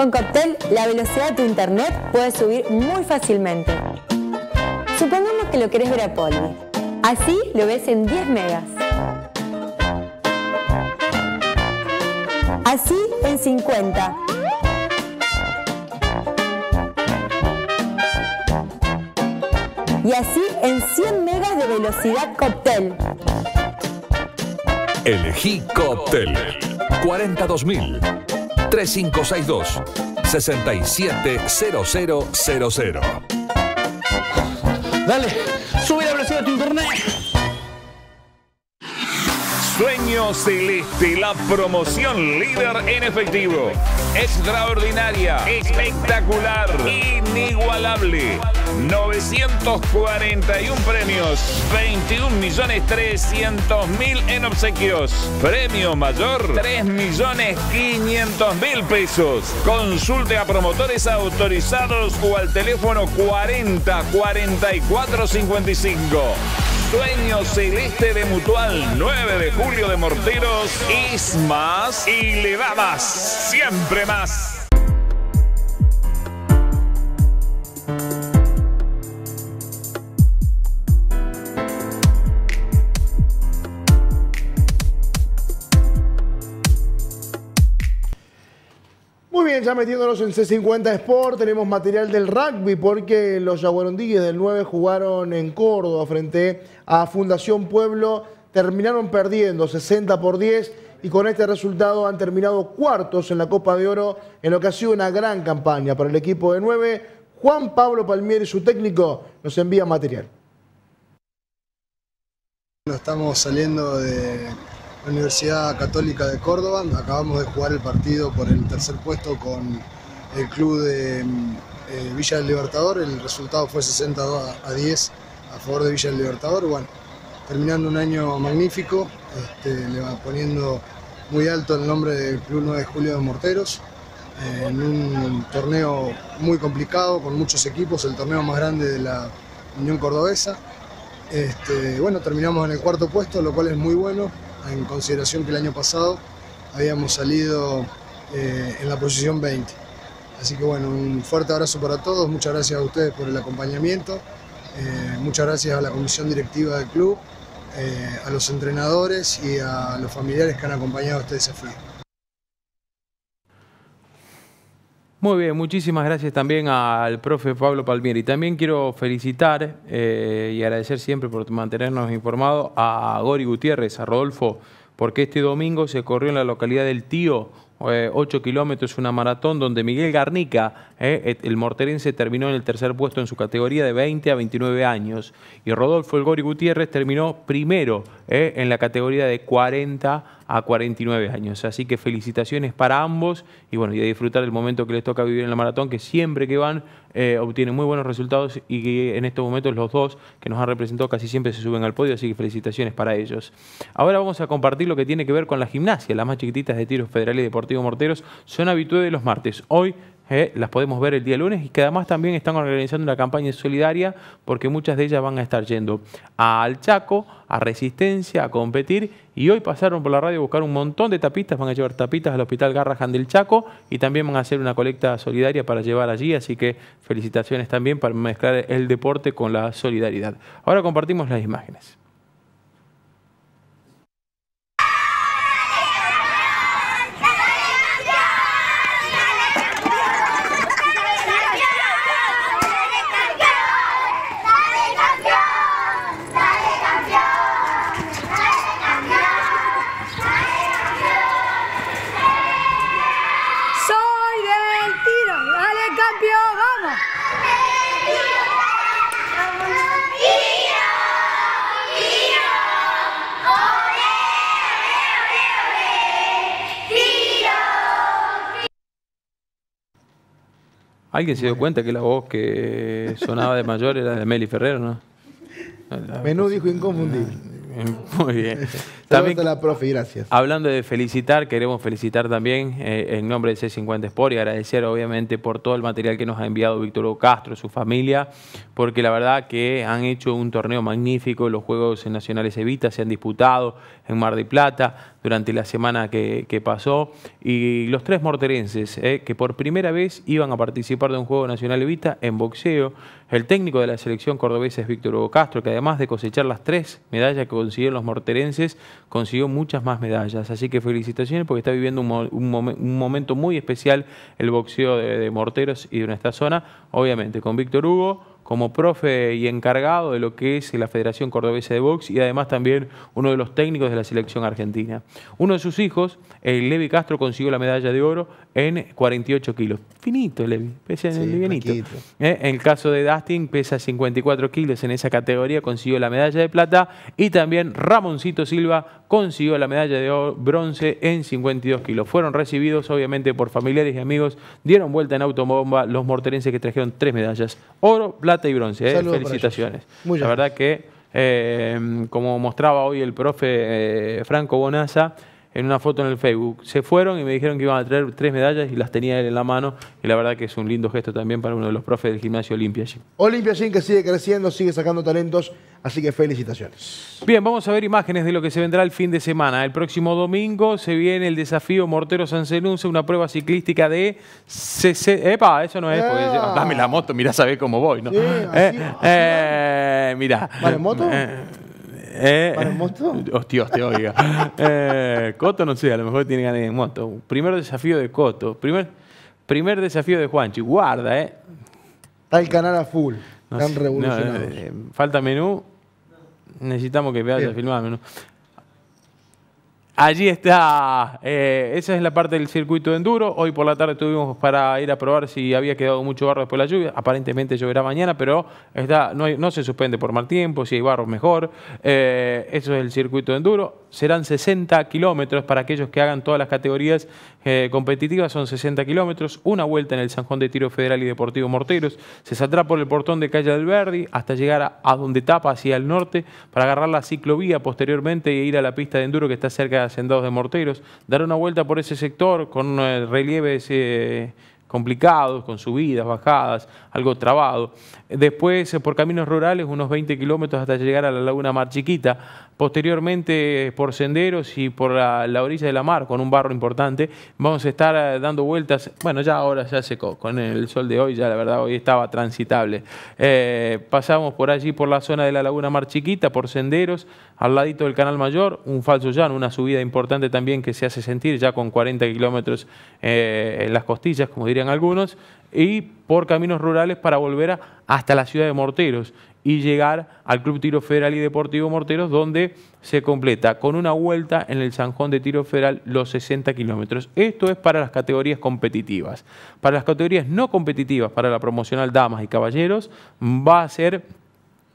Con Coptel, la velocidad de tu internet puede subir muy fácilmente. Supongamos que lo querés ver a Poli. Así lo ves en 10 megas. Así en 50. Y así en 100 megas de velocidad Coptel. Elegí Cocktail 42000 3562 670000. Dale, Sueño Celeste, la promoción líder en efectivo. Extraordinaria, espectacular, inigualable. 941 premios, 21 millones 300 mil en obsequios. Premio mayor, 3 millones 500 mil pesos. Consulte a promotores autorizados o al teléfono 40 44 55. Sueño Celeste de Mutual, 9 de julio de Morteros. Es más y le da más. Siempre más. Ya metiéndonos en C50 Sport, tenemos material del rugby porque los yaguarondíes del 9 jugaron en Córdoba frente a Fundación Pueblo, terminaron perdiendo 60 por 10 y con este resultado han terminado cuartos en la Copa de Oro en lo que ha sido una gran campaña para el equipo de 9. Juan Pablo Palmieri, su técnico, nos envía material. Estamos saliendo de la Universidad Católica de Córdoba. Acabamos de jugar el partido por el tercer puesto con el club de eh, Villa del Libertador. El resultado fue 62 a 10 a favor de Villa del Libertador. Bueno, terminando un año magnífico, este, le va poniendo muy alto el nombre del Club 9 de Julio de Morteros. eh, en un torneo muy complicado, con muchos equipos, el torneo más grande de la Unión Cordobesa. Este, bueno, terminamos en el cuarto puesto, lo cual es muy bueno, en consideración que el año pasado habíamos salido eh, en la posición 20. Así que bueno, un fuerte abrazo para todos, muchas gracias a ustedes por el acompañamiento, eh, muchas gracias a la comisión directiva del club, eh, a los entrenadores y a los familiares que han acompañado este desafío. Muy bien, muchísimas gracias también al profe Pablo Palmieri. También quiero felicitar eh, y agradecer siempre por mantenernos informados a Gori Gutiérrez, a Rodolfo, porque este domingo se corrió en la localidad del Tío 8 kilómetros, una maratón donde Miguel Garnica, eh, el morterense, terminó en el tercer puesto en su categoría de 20 a 29 años. Y Rodolfo El Gori Gutiérrez terminó primero eh, en la categoría de 40 a 49 años. Así que felicitaciones para ambos y bueno, y a disfrutar del momento que les toca vivir en la maratón, que siempre que van eh, obtienen muy buenos resultados y que en estos momentos los dos que nos han representado casi siempre se suben al podio, así que felicitaciones para ellos. Ahora vamos a compartir lo que tiene que ver con la gimnasia. Las más chiquititas de Tiros Federal y Deportivo Morteros son habituales de los martes. Hoy eh, las podemos ver el día lunes y que además también están organizando una campaña solidaria porque muchas de ellas van a estar yendo al Chaco, a Resistencia, a competir y hoy pasaron por la radio a buscar un montón de tapitas, van a llevar tapitas al Hospital Garrahan del Chaco y también van a hacer una colecta solidaria para llevar allí, así que felicitaciones también para mezclar el deporte con la solidaridad. Ahora compartimos las imágenes. Soy del tiro, dale campeón, vamos. ¿Alguien se dio cuenta que la voz que sonaba de mayor era de Meli Ferrero, no? Menú dijo inconfundible. Muy bien. También la profe, gracias. Hablando de felicitar, queremos felicitar también eh, en nombre de C50 Sport y agradecer obviamente por todo el material que nos ha enviado Víctor Castro, su familia, porque la verdad que han hecho un torneo magnífico, los Juegos Nacionales Evita se han disputado en Mar de Plata durante la semana que, pasó. Y los tres morterenses eh, que por primera vez iban a participar de un Juego Nacional Evita en boxeo, el técnico de la selección cordobesa es Víctor Hugo Castro, que además de cosechar las tres medallas que consiguieron los morterenses, consiguió muchas más medallas. Así que felicitaciones porque está viviendo un momento muy especial el boxeo de, de morteros y de nuestra zona, obviamente con Víctor Hugo como profe y encargado de lo que es la Federación Cordobesa de Box y además también uno de los técnicos de la selección argentina. Uno de sus hijos, el Levi Castro, consiguió la medalla de oro en 48 kilos. Finito, Levi, pesa en el livianito. Eh, En el caso de Dustin, pesa 54 kilos en esa categoría, consiguió la medalla de plata y también Ramoncito Silva consiguió la medalla de bronce en 52 kilos. Fueron recibidos obviamente por familiares y amigos, dieron vuelta en autobomba los morterenses que trajeron tres medallas, oro, plata y bronce. eh. Felicitaciones. La verdad que, eh, como mostraba hoy el profe eh, Franco Bonaza, en una foto en el Facebook. Se fueron y me dijeron que iban a traer tres medallas y las tenía él en la mano. Y la verdad que es un lindo gesto también para uno de los profes del gimnasio Olimpia. Olimpia Gym que sigue creciendo, sigue sacando talentos, así que felicitaciones. Bien, vamos a ver imágenes de lo que se vendrá el fin de semana. El próximo domingo se viene el desafío Mortero San Zenunce, una prueba ciclística de... CC Epa, eso no es, porque Ah. dame la moto, mirá, sabés cómo voy, ¿no? Sí, así- Eh, eh, mirá. ¿Vale moto? Eh, eh, ¿Vale moto? Hostia, hostia, oiga. Eh, Coto no sé, a lo mejor tiene ganas de moto. Primer desafío de Coto. Primer, primer desafío de Juanchi. Guarda, ¿eh? Está el canal a full. No Están sé, revolucionados. no, eh, falta menú. Necesitamos que vaya a filmar menú. Allí está. eh, esa es la parte del circuito de enduro. Hoy por la tarde tuvimos para ir a probar si había quedado mucho barro después de la lluvia. Aparentemente lloverá mañana, pero está, no, se suspende por mal tiempo. Si hay barro, mejor. Eh, eso es el circuito de enduro. Serán 60 kilómetros para aquellos que hagan todas las categorías eh, competitivas. Son 60 kilómetros. Una vuelta en el San Juan de Tiro Federal y Deportivo Morteros. Se saldrá por el portón de Calle del Verdi hasta llegar a, a donde tapa hacia el norte para agarrar la ciclovía posteriormente e ir a la pista de enduro que está cerca de Hacendados de Morteros. Dar una vuelta por ese sector con eh, relieves. Eh, complicados, con subidas, bajadas, algo trabado. Después, eh, por caminos rurales, unos 20 kilómetros hasta llegar a la Laguna Mar Chiquita. Posteriormente, por senderos y por la, la orilla de la mar, con un barro importante, vamos a estar eh, dando vueltas. Bueno, ya ahora ya secó, con el sol de hoy, ya la verdad, hoy estaba transitable. Eh, pasamos por allí, por la zona de la Laguna Mar Chiquita, por senderos, al ladito del Canal Mayor, un falso llano, una subida importante también que se hace sentir ya con 40 kilómetros eh, en las costillas, como algunos, y por caminos rurales para volver a- hasta la ciudad de Morteros y llegar al Club Tiro Federal y Deportivo Morteros, donde se completa con una vuelta en el Sanjón de Tiro Federal los 60 kilómetros. Esto es para las categorías competitivas. Para las categorías no competitivas, para la promocional damas y caballeros, va a ser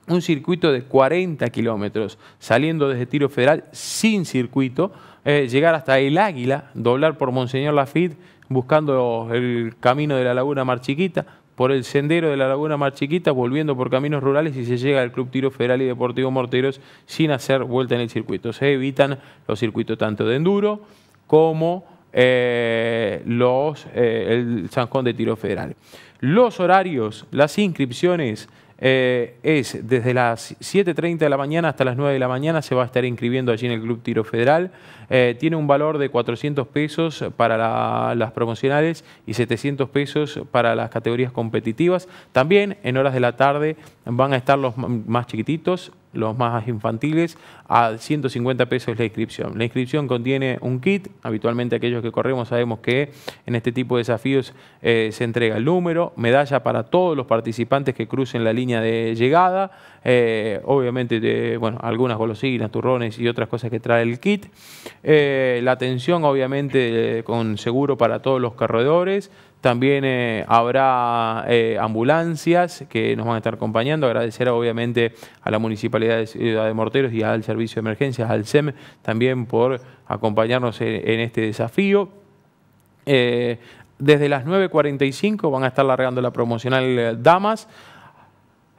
un circuito de 40 kilómetros, saliendo desde Tiro Federal sin circuito, eh, llegar hasta El Águila, doblar por Monseñor Lafitte, buscando el camino de la Laguna Mar Chiquita, por el sendero de la Laguna Mar Chiquita, volviendo por caminos rurales y se llega al Club Tiro Federal y Deportivo Morteros sin hacer vuelta en el circuito. Se evitan los circuitos tanto de enduro como eh, los, eh, el Sanjón de Tiro Federal. Los horarios, las inscripciones, eh, es desde las 7.30 de la mañana hasta las 9 de la mañana se va a estar inscribiendo allí en el Club Tiro Federal. Eh, tiene un valor de 400 pesos para la- las promocionales y 700 pesos para las categorías competitivas. También en horas de la tarde van a estar los más chiquititos, los más infantiles, a 150 pesos la inscripción. La inscripción contiene un kit, habitualmente aquellos que corremos sabemos que en este tipo de desafíos eh, se entrega el número, medalla para todos los participantes que crucen la línea de llegada, eh, obviamente bueno, algunas golosinas, turrones y otras cosas que trae el kit. Eh, la atención obviamente con seguro para todos los corredores. También eh, habrá eh, ambulancias que nos van a estar acompañando. Agradecer obviamente a la Municipalidad de Ciudad de Morteros y al Servicio de Emergencias, al SEM, también por acompañarnos en, este desafío. Eh, desde las 9.45 van a estar largando la promocional Damas.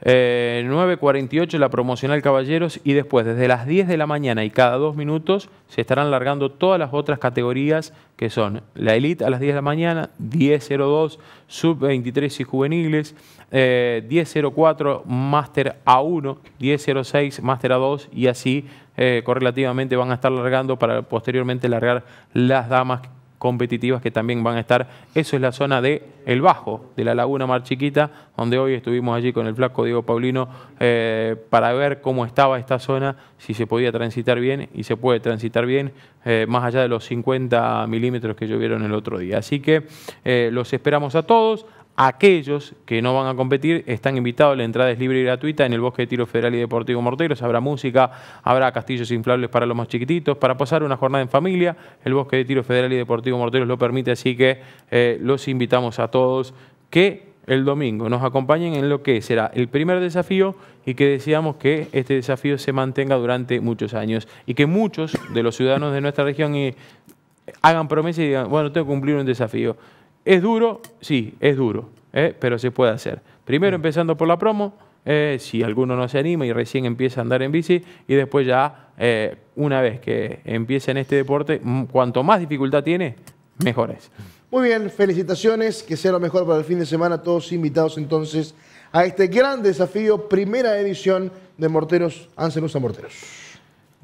Eh, 9.48 la promocional Caballeros y después desde las 10 de la mañana y cada dos minutos se estarán largando todas las otras categorías que son la Elite a las 10 de la mañana, 10.02 Sub-23 y juveniles, eh, 10.04 Master A1, 10.06 Master A2 y así eh, correlativamente van a estar largando para posteriormente largar las damas competitivas que también van a estar. Eso es la zona de El Bajo, de la Laguna Mar Chiquita, donde hoy estuvimos allí con el flaco Diego Paulino eh, para ver cómo estaba esta zona, si se podía transitar bien y se puede transitar bien, eh, más allá de los 50 milímetros que llovieron el otro día. Así que eh, los esperamos a todos. Aquellos que no van a competir están invitados, la entrada es libre y gratuita en el Bosque de Tiro Federal y Deportivo Morteros. Habrá música, habrá castillos inflables para los más chiquititos, para pasar una jornada en familia. El Bosque de Tiro Federal y Deportivo Morteros lo permite, así que eh, los invitamos a todos que el domingo nos acompañen en lo que será el primer desafío y que deseamos que este desafío se mantenga durante muchos años y que muchos de los ciudadanos de nuestra región eh, hagan promesas y digan, bueno, tengo que cumplir un desafío. ¿Es duro? Sí, es duro, ¿eh? pero se puede hacer. Primero empezando por la promo, eh, si alguno no se anima y recién empieza a andar en bici, y después ya, eh, una vez que empiece en este deporte, cuanto más dificultad tiene, mejor es. Muy bien, felicitaciones, que sea lo mejor para el fin de semana, todos invitados entonces a este gran desafío, primera edición de Morteros, Ansenusa Morteros.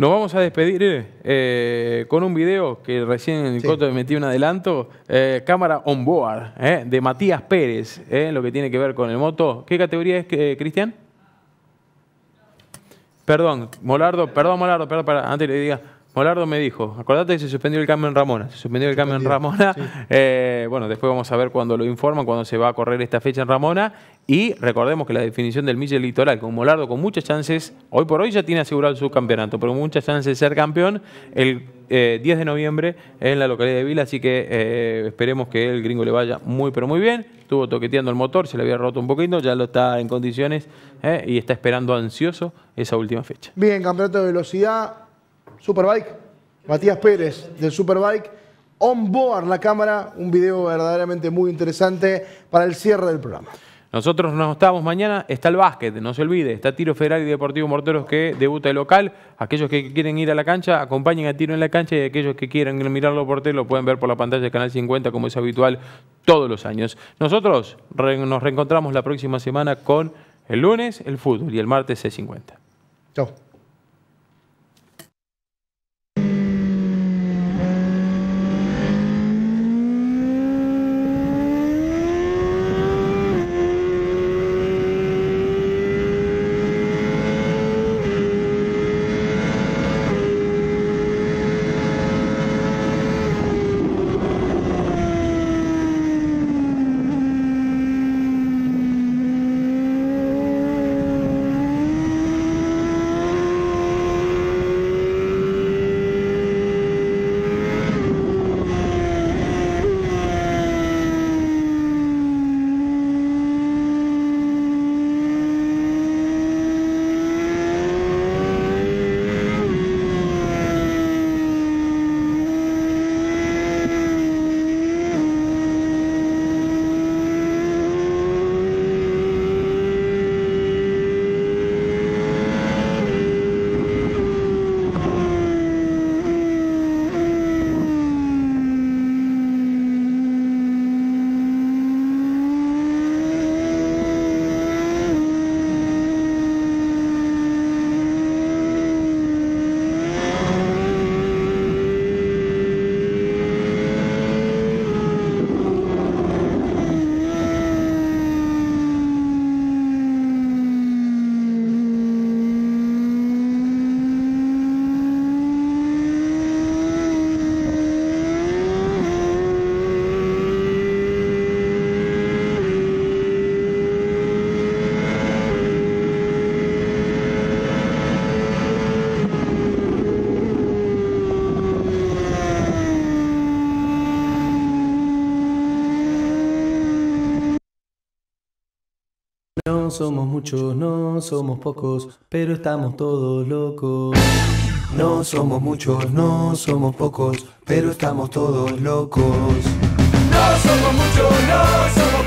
Nos vamos a despedir eh, con un video que recién en el Coto me metí un adelanto. eh, cámara on board eh, de Matías Pérez, eh, lo que tiene que ver con el moto. ¿Qué categoría es, eh, Cristian? Perdón, Molardo, perdón, Molardo, perdón, para, antes le diga. Molardo me dijo, acordate que se suspendió el cambio en Ramona. Se suspendió el cambio en Ramona. Eh, bueno, después vamos a ver cuando lo informan, cuando se va a correr esta fecha en Ramona. Y recordemos que la definición del Mille Litoral con Molardo con muchas chances, hoy por hoy ya tiene asegurado su campeonato, pero muchas chances de ser campeón el eh, 10 de noviembre en la localidad de Vila. Así que eh, esperemos que el gringo le vaya muy, pero muy bien. Estuvo toqueteando el motor, se le había roto un poquito, ya lo está en condiciones eh, y está esperando ansioso esa última fecha. Bien, campeonato de velocidad, Superbike, Matías Pérez del Superbike, on board la cámara, un video verdaderamente muy interesante para el cierre del programa. Nosotros nos estamos mañana, está el básquet, no se olvide, está Tiro Federal y Deportivo Morteros que debuta de local. Aquellos que quieren ir a la cancha, acompañen a Tiro en la cancha y aquellos que quieran mirarlo por tele lo pueden ver por la pantalla de Canal 50 como es habitual todos los años. Nosotros nos reencontramos la próxima semana con el lunes el fútbol y el martes C50. Chao. No somos muchos, no somos pocos, pero estamos todos locos. No somos muchos, no somos pocos, pero estamos todos locos. No somos muchos, no somos